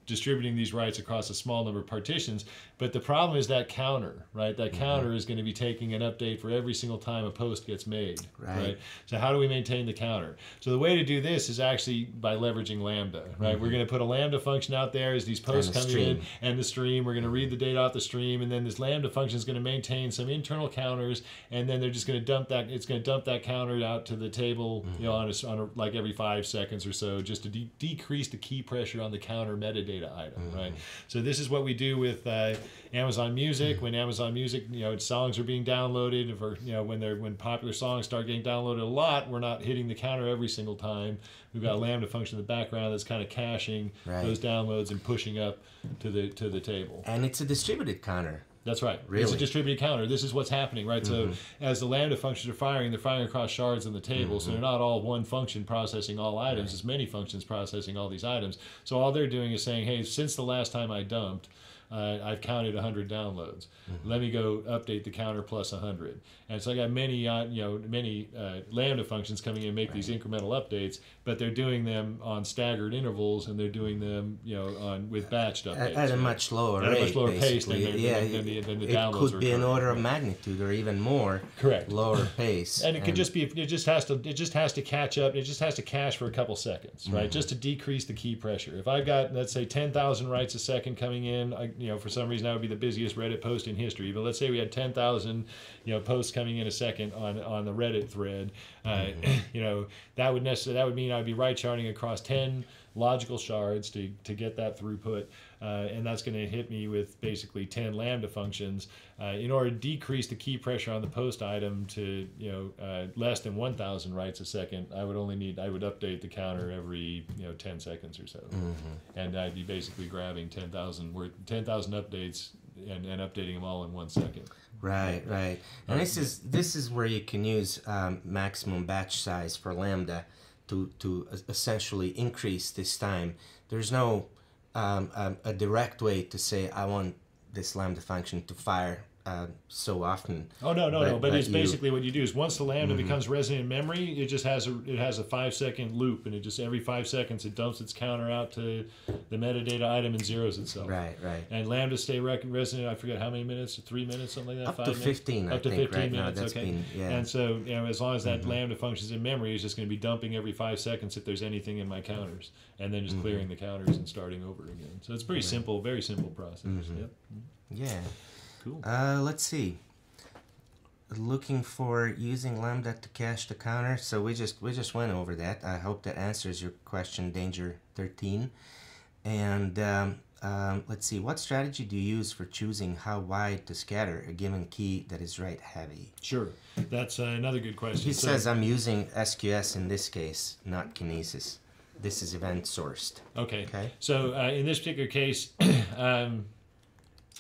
distributing these writes across a small number of partitions. But the problem is that counter, right? That mm-hmm. counter is going to be taking an update for every single time a post gets made, right. right? So how do we maintain the counter? So the way to do this is actually by leveraging Lambda, right? Mm-hmm. We're going to put a Lambda function out there as these posts come in and the stream. We're going to read the data off the stream, and then this Lambda function is going to maintain some internal counters, and then they're just going to dump that. It's going to dump that counter out to the table, mm-hmm. you know, on a, on a, like every five seconds or so, just to de- decrease the key pressure on the counter metadata item, mm-hmm. right? So this is what we do with. Uh, Amazon Music when Amazon Music you know songs are being downloaded or you know when they're when popular songs start getting downloaded a lot we're not hitting the counter every single time we've got a lambda function in the background that's kind of caching right. those downloads and pushing up to the to the table and it's a distributed counter that's right. Really? It's a distributed counter. This is what's happening, right? Mm-hmm. So as the lambda functions are firing, they're firing across shards on the table. Mm-hmm. So they're not all one function processing all items. Right. It's many functions processing all these items. So all they're doing is saying, hey, since the last time I dumped, uh, I've counted 100 downloads. Mm-hmm. Let me go update the counter plus 100. And so I got many, uh, you know, many uh, Lambda functions coming in and make right. these incremental updates, but they're doing them on staggered intervals and they're doing them, you know, on with batched updates. At, at a much lower at rate, a much lower pace than, than, yeah, than, the, than the it downloads. It could be an order of magnitude or even more. Correct. Lower pace. and it could just be, it just has to, it just has to catch up. It just has to cache for a couple seconds, right? Mm-hmm. Just to decrease the key pressure. If I've got, let's say, 10,000 writes a second coming in, I, you know, for some reason I would be the busiest Reddit post in history. But let's say we had 10,000, you know, posts coming in a second on, on the Reddit thread. Uh, mm-hmm. You know, that would necessarily that would mean I'd be write sharding across 10 logical shards to, to get that throughput. Uh, and that's going to hit me with basically 10 lambda functions uh, in order to decrease the key pressure on the post item to you know uh, less than 1000 writes a second i would only need i would update the counter every you know 10 seconds or so mm-hmm. and i'd be basically grabbing 10000 worth 10000 updates and, and updating them all in one second. Right, right. And this is this is where you can use um, maximum batch size for lambda to to essentially increase this time. There's no um, um, a direct way to say I want this lambda function to fire uh, so often. Oh no, no, but, no! But, it's you, basically what you do is once the lambda mm-hmm. becomes resident in memory, it just has a it has a five second loop, and it just every five seconds it dumps its counter out to the metadata item and zeros itself. Right, right. And lambda stay resident. I forget how many minutes, three minutes, something like that. Up five to minutes? fifteen. Up to fifteen right minutes. okay. Been, yeah. And so you know, as long as that mm-hmm. lambda functions in memory, it's just going to be dumping every five seconds if there's anything in my counters, and then just mm-hmm. clearing the counters and starting over again. So it's pretty right. simple, very simple process. Mm-hmm. Yep. Yeah. Cool. Uh, let's see. Looking for using lambda to cache the counter. So we just we just went over that. I hope that answers your question danger 13 and um, um, let's see. What strategy do you use for choosing how wide to scatter a given key that is write heavy? Sure. That's uh, another good question. He so, says i'm using sqs in this case not kinesis. This is event sourced. Okay. Okay. So uh, in this particular case um,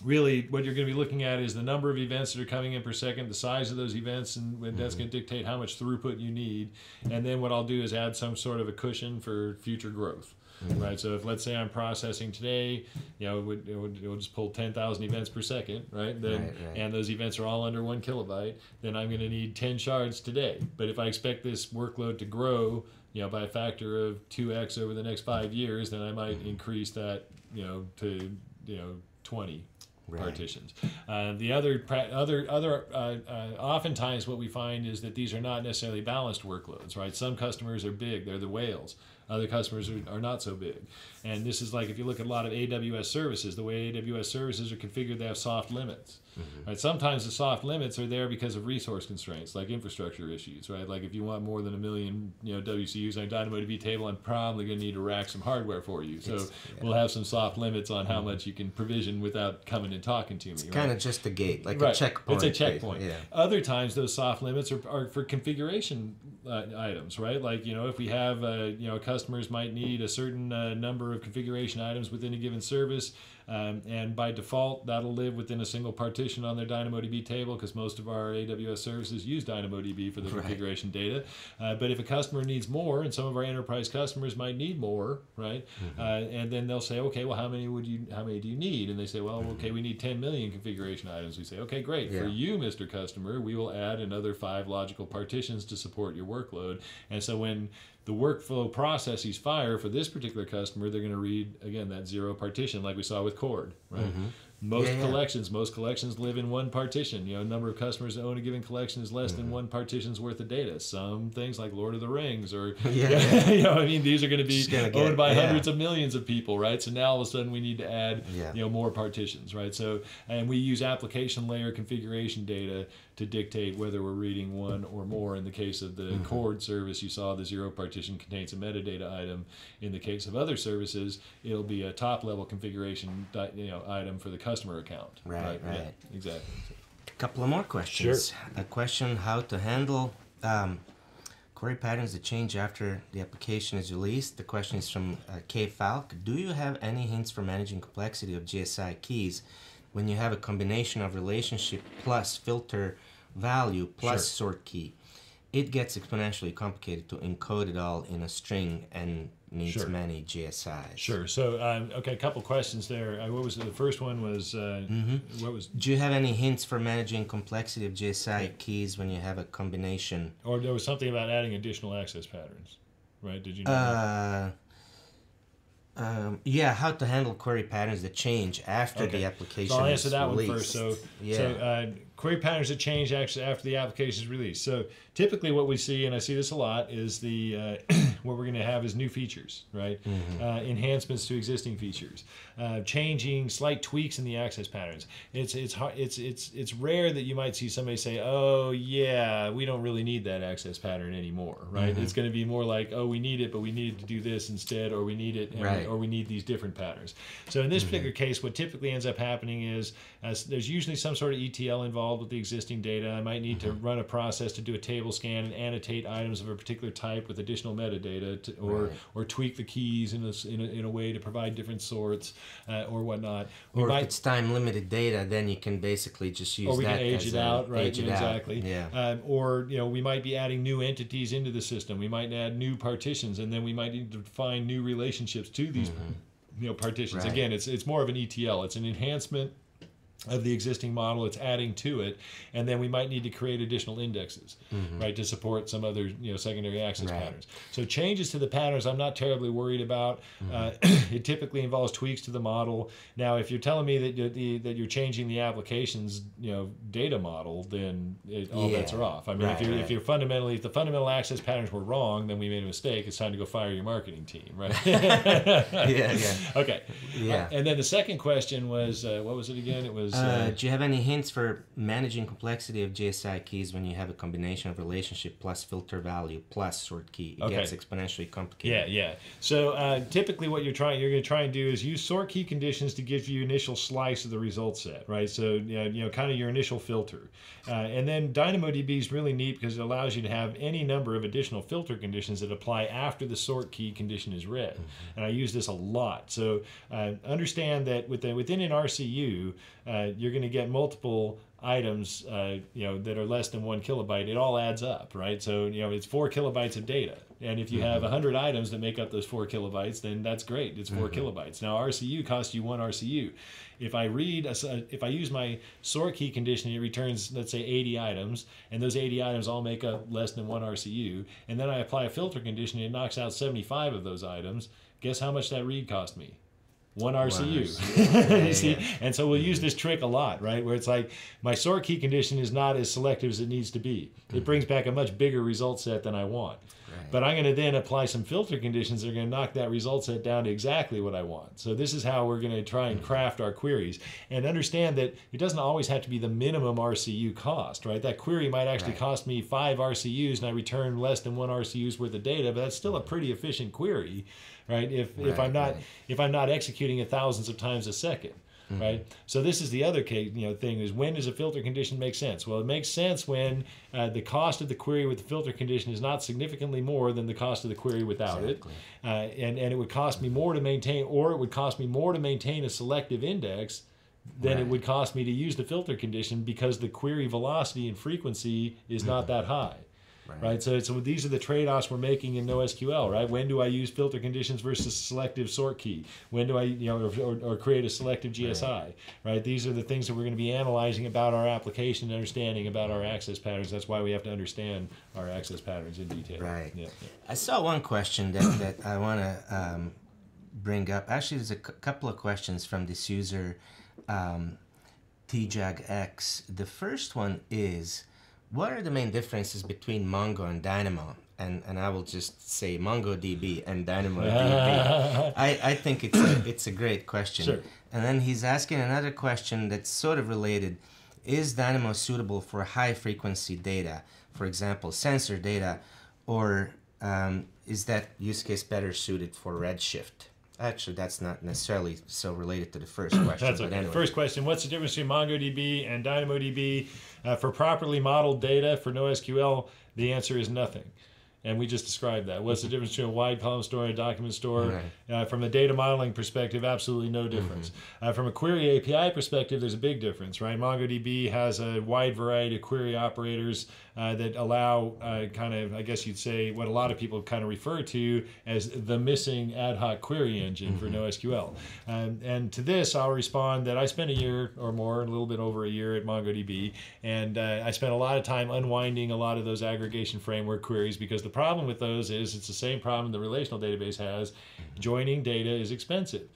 really what you're going to be looking at is the number of events that are coming in per second, the size of those events, and that's mm-hmm. going to dictate how much throughput you need. And then what I'll do is add some sort of a cushion for future growth. Mm-hmm. Right, so if let's say I'm processing today, you know, it would, it would, it would just pull 10,000 events per second, right? Then, right, right. and those events are all under one kilobyte, then I'm going to need 10 shards today. But if I expect this workload to grow, you know, by a factor of 2x over the next five years, then I might mm-hmm. increase that, you know, to, you know, 20 Right. partitions. Uh, the other other other uh, uh, oftentimes what we find is that these are not necessarily balanced workloads. Right, some customers are big; they're the whales. Other customers are, are not so big. And this is like if you look at a lot of AWS services, the way AWS services are configured, they have soft limits. Mm-hmm. Right? Sometimes the soft limits are there because of resource constraints, like infrastructure issues, right? Like if you want more than a million, you know, WCUs on a DynamoDB table, I'm probably going to need to rack some hardware for you. So yeah. we'll have some soft limits on how mm-hmm. much you can provision without coming and talking to me. It's right? kind of just a gate, like right. a checkpoint. It's a checkpoint. Yeah. Other times those soft limits are, are for configuration uh, items, right? Like you know, if we have uh, you know customers might need a certain uh, number of configuration items within a given service. Um, and by default, that'll live within a single partition on their DynamoDB table because most of our AWS services use DynamoDB for the right. configuration data. Uh, but if a customer needs more, and some of our enterprise customers might need more, right? Mm-hmm. Uh, and then they'll say, okay, well, how many would you, how many do you need? And they say, well, okay, we need 10 million configuration items. We say, okay, great. Yeah. For you, Mr. Customer, we will add another five logical partitions to support your workload. And so when the workflow processes fire for this particular customer, they're going to read again that zero partition, like we saw with Cord, right? Mm-hmm. Most yeah, collections, yeah. most collections live in one partition. You know, number of customers that own a given collection is less mm-hmm. than one partition's worth of data. Some things like Lord of the Rings, or yeah, you know, I mean, these are going to be owned get, by hundreds of millions of people, right? So now all of a sudden we need to add, you know, more partitions, right? So and we use application layer configuration data to dictate whether we're reading one or more. In the case of the mm-hmm. Cord service, you saw the zero partition contains a metadata item. In the case of other services, it'll be a top level configuration you know item for the customer account. Right, right. right. Yeah, exactly. A couple of more questions. Sure. A question how to handle um, query patterns that change after the application is released. The question is from uh, K Falk. Do you have any hints for managing complexity of GSI keys when you have a combination of relationship plus filter value plus sure. sort key, it gets exponentially complicated to encode it all in a string and needs sure. many GSIs. Sure. So, um, okay, a couple questions there. Uh, what was the, the first one? Was uh, mm-hmm. what was? Do you have any hints for managing complexity of GSI keys when you have a combination? Or there was something about adding additional access patterns, right? Did you? Know uh, um, yeah, how to handle query patterns that change after okay. the application. So I'll answer that released. one first. So, yeah. so uh, query patterns that change actually after the application is released. So typically what we see, and I see this a lot, is the uh, what we're going to have is new features, right? Mm-hmm. Uh, enhancements to existing features, uh, changing slight tweaks in the access patterns. It's it's it's it's it's rare that you might see somebody say, "Oh yeah, we don't really need that access pattern anymore," right? Mm-hmm. It's going to be more like, "Oh, we need it, but we need to do this instead, or we need it, right. or we need these different patterns." So in this mm-hmm. particular case, what typically ends up happening is as there's usually some sort of ETL involved with the existing data. I might need mm-hmm. to run a process to do a table scan and annotate items of a particular type with additional metadata, to, or right. or tweak the keys in a, in a, in a way to provide different sorts uh, or whatnot. We or might, if it's time limited data, then you can basically just use or we that can age it out, right? It exactly. Out. Yeah. Um, or you know we might be adding new entities into the system. We might add new partitions, and then we might need to find new relationships to these. Mm-hmm. You know partitions. Right. Again, it's it's more of an ETL. It's an enhancement of the existing model it's adding to it and then we might need to create additional indexes mm-hmm. right to support some other you know secondary access right. patterns so changes to the patterns i'm not terribly worried about mm-hmm. uh, it typically involves tweaks to the model now if you're telling me that you're, the, that you're changing the application's you know data model then it, all yeah. bets are off i mean right, if, you're, right. if you're fundamentally if the fundamental access patterns were wrong then we made a mistake it's time to go fire your marketing team right yeah yeah okay yeah uh, and then the second question was uh, what was it again it was those. Uh, uh, do you have any hints for managing complexity of GSI keys when you have a combination of relationship plus filter value plus sort key? It okay. gets exponentially complicated. Yeah, yeah. So uh, typically, what you're trying you're going to try and do is use sort key conditions to give you initial slice of the result set, right? So you know, you know kind of your initial filter, uh, and then DynamoDB is really neat because it allows you to have any number of additional filter conditions that apply after the sort key condition is read, mm-hmm. and I use this a lot. So uh, understand that within within an RCU, uh, you're going to get multiple items, uh, you know, that are less than one kilobyte. It all adds up, right? So you know, it's four kilobytes of data, and if you mm-hmm. have hundred items that make up those four kilobytes, then that's great. It's 4 mm-hmm. kilobytes. Now RCU costs you one RCU. If I read, a, if I use my sort key condition, it returns, let's say, 80 items, and those 80 items all make up less than one RCU. And then I apply a filter condition, and it knocks out 75 of those items. Guess how much that read cost me? One RCU. yeah, See, yeah. and so we'll use this trick a lot, right? Where it's like my sort key condition is not as selective as it needs to be. It mm-hmm. brings back a much bigger result set than I want. Right. But I'm going to then apply some filter conditions that are going to knock that result set down to exactly what I want. So this is how we're going to try and mm-hmm. craft our queries and understand that it doesn't always have to be the minimum RCU cost, right? That query might actually right. cost me five RCUs and I return less than one RCU's worth of data, but that's still a pretty efficient query right? If right, if I'm not right. if I'm not executing it thousands of times a 2nd mm-hmm. right? So this is the other case, you know, thing is when does a filter condition make sense? Well, it makes sense when uh, the cost of the query with the filter condition is not significantly more than the cost of the query without exactly. it, uh, and and it would cost me more to maintain, or it would cost me more to maintain a selective index than right. it would cost me to use the filter condition because the query velocity and frequency is mm-hmm. not that high. Right. right. So, so these are the trade-offs we're making in NoSQL, right? When do I use filter conditions versus selective sort key? When do I, you know, or, or create a selective GSI, right. right? These are the things that we're going to be analyzing about our application and understanding about our access patterns. That's why we have to understand our access patterns in detail. Right. Yeah. yeah. I saw one question that, that I want to um, bring up. Actually, there's a couple of questions from this user, um, TJagX. The first one is, what are the main differences between Mongo and Dynamo? And, and I will just say MongoDB and DynamoDB. I, I think it's a, it's a great question. Sure. And then he's asking another question that's sort of related. Is Dynamo suitable for high frequency data, for example, sensor data, or um, is that use case better suited for Redshift? Actually, that's not necessarily so related to the first question. that's okay. Anyway. First question: What's the difference between MongoDB and DynamoDB? Uh, for properly modeled data for NoSQL, the answer is nothing. And we just described that. What's the difference between a wide column store and a document store? Right. Uh, from a data modeling perspective, absolutely no difference. Mm-hmm. Uh, from a query API perspective, there's a big difference, right? MongoDB has a wide variety of query operators uh, that allow uh, kind of, I guess you'd say, what a lot of people kind of refer to as the missing ad hoc query engine mm-hmm. for NoSQL. Um, and to this, I'll respond that I spent a year or more, a little bit over a year at MongoDB, and uh, I spent a lot of time unwinding a lot of those aggregation framework queries because the problem with those is it's the same problem the relational database has. Joining data is expensive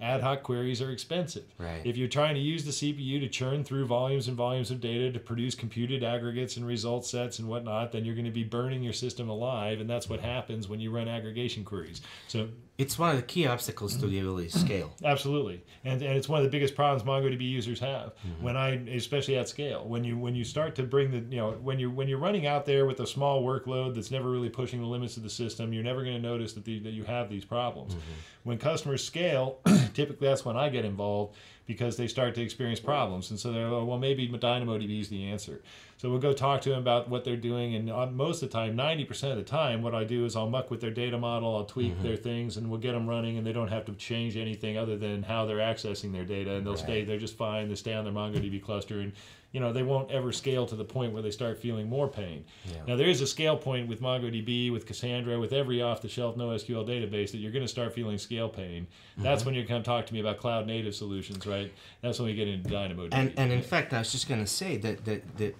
ad hoc queries are expensive. Right. If you're trying to use the CPU to churn through volumes and volumes of data to produce computed aggregates and result sets and whatnot, then you're going to be burning your system alive, and that's what happens when you run aggregation queries. So it's one of the key obstacles to the ability to scale. Absolutely, and, and it's one of the biggest problems MongoDB users have mm-hmm. when I, especially at scale, when you when you start to bring the you know when you when you're running out there with a small workload that's never really pushing the limits of the system, you're never going to notice that the, that you have these problems. Mm-hmm. When customers scale, typically that's when I get involved because they start to experience problems, and so they're like, well maybe DynamoDB is the answer. So we'll go talk to them about what they're doing, and most of the time, 90% of the time, what I do is I'll muck with their data model, I'll tweak mm-hmm. their things, and we'll get them running, and they don't have to change anything other than how they're accessing their data, and they'll right. stay. They're just fine. They stay on their MongoDB cluster, and you know they won't ever scale to the point where they start feeling more pain. Yeah. Now there is a scale point with MongoDB, with Cassandra, with every off-the-shelf NoSQL database that you're going to start feeling scale pain. Mm-hmm. That's when you're going to talk to me about cloud native solutions, right? That's when we get into DynamoDB. And and in fact, I was just going to say that that that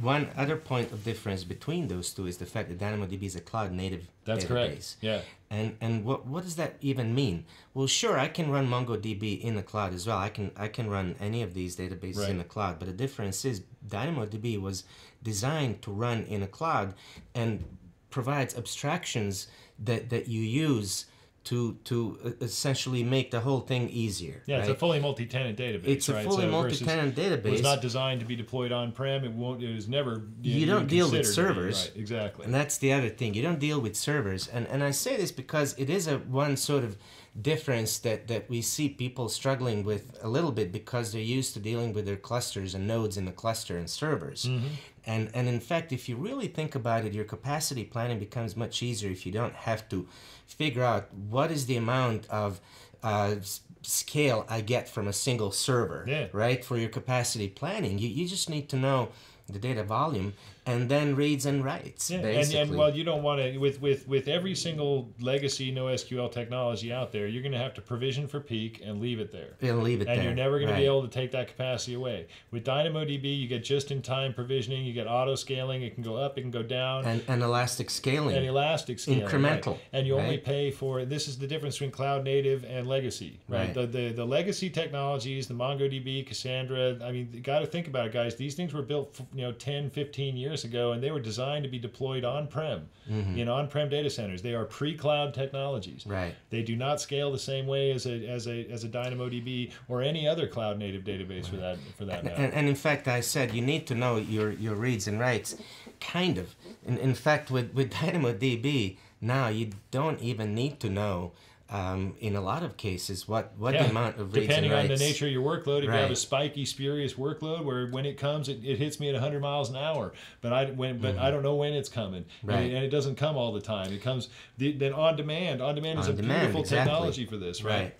one other point of difference between those two is the fact that DynamoDB is a cloud native That's database. correct. Yeah. And and what what does that even mean? Well, sure, I can run MongoDB in the cloud as well. I can I can run any of these databases right. in the cloud. But the difference is DynamoDB was designed to run in a cloud and provides abstractions that that you use to to essentially make the whole thing easier. Yeah, right? it's a fully multi-tenant database. It's a right? fully so multi-tenant database. It's not designed to be deployed on-prem. It won't. It is never. You, you don't deal with servers. Right, exactly. And that's the other thing. You don't deal with servers. And and I say this because it is a one sort of difference that that we see people struggling with a little bit because they're used to dealing with their clusters and nodes in the cluster and servers. Mm-hmm. And and in fact, if you really think about it, your capacity planning becomes much easier if you don't have to figure out what is the amount of uh, scale I get from a single server, yeah. right? For your capacity planning, you, you just need to know the data volume and then reads and writes. Yeah, basically. And, and well, you don't want to with with with every single legacy NoSQL technology out there, you're going to have to provision for peak and leave it there. And leave it and there. you're never going right. to be able to take that capacity away. With DynamoDB, you get just-in-time provisioning. You get auto scaling. It can go up. It can go down. And, and elastic scaling. And elastic scaling. Incremental. Right? And you only right? pay for this is the difference between cloud native and legacy. Right. The, the the legacy technologies, the MongoDB, Cassandra. I mean, you got to think about it, guys. These things were built, you know, 10, 15 years ago, and they were designed to be deployed on-prem mm-hmm. in on-prem data centers. They are pre-cloud technologies. Right. They do not scale the same way as a as a as a DynamoDB or any other cloud native database right. for that for that matter. And, and, in fact, I said you need to know your your reads and writes, kind of. In, in fact, with with DynamoDB now you don't even need to know um, in a lot of cases, what what yeah. the amount of depending on the nature of your workload. If right. you have a spiky, spurious workload where when it comes, it, it hits me at 100 miles an hour, but I when but mm-hmm. I don't know when it's coming, right. and, and, it doesn't come all the time. It comes then on demand. On demand on is a demand, beautiful exactly. technology for this, right? right.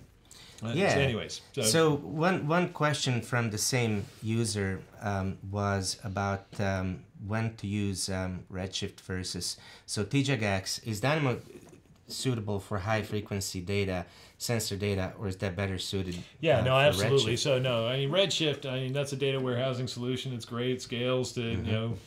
Uh, yeah. So anyways, so. so, one one question from the same user um, was about um, when to use um, Redshift versus so TJAX is Dynamo suitable for high frequency data, sensor data, or is that better suited? Yeah, uh, no, absolutely. Redshift? So no, I mean Redshift. I mean that's a data warehousing solution. It's great, scales to mm-hmm. you know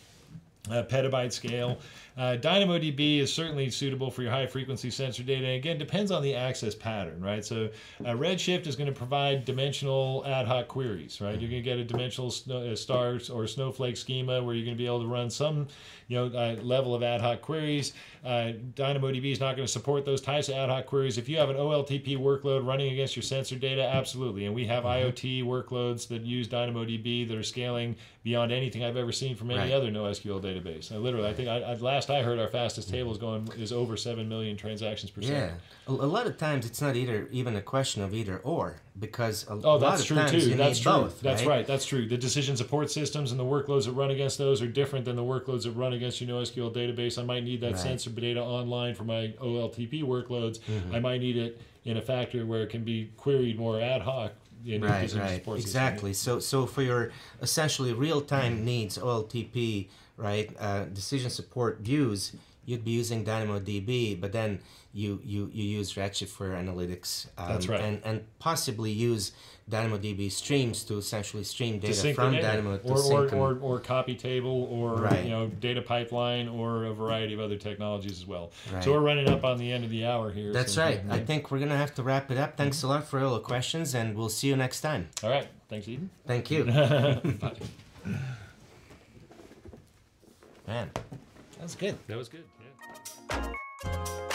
uh, petabyte scale. Uh, DynamoDB is certainly suitable for your high frequency sensor data. And again, depends on the access pattern, right? So uh, Redshift is going to provide dimensional ad hoc queries, right? You're going to get a dimensional snow, uh, stars or snowflake schema where you're going to be able to run some, you know, uh, level of ad hoc queries. Uh, DynamoDB is not going to support those types of ad hoc queries. If you have an OLTP workload running against your sensor data, absolutely. And we have mm-hmm. IoT workloads that use DynamoDB that are scaling beyond anything I've ever seen from any right. other NoSQL database. I literally, I think I, I last I heard, our fastest table is going is over seven million transactions per second. Yeah, a, a lot of times it's not either even a question of either or because a oh, that's true too. that's true. Both, that's right? right? That's true. The decision support systems and the workloads that run against those are different than the workloads that run against your NoSQL database. I might need that right. sensor data online for my OLTP workloads. Mm-hmm. I might need it in a factory where it can be queried more ad hoc right, right, exactly. So, so for your essentially real-time needs, OLTP, right, uh, decision support views, you'd be using DynamoDB, but then you you, you use Redshift for analytics. Um, That's right. And, and possibly use DynamoDB streams to essentially stream data from. Dynamo to or, or, or, or, copy table or right. you know data pipeline or a variety of other technologies as well. Right. So we're running up on the end of the hour here. That's so right. I think we're gonna have to wrap it up. Thanks mm-hmm. a lot for all the questions, and we'll see you next time. All right. Thanks, Edin. Thank you. Man, that was good. That was good. Yeah.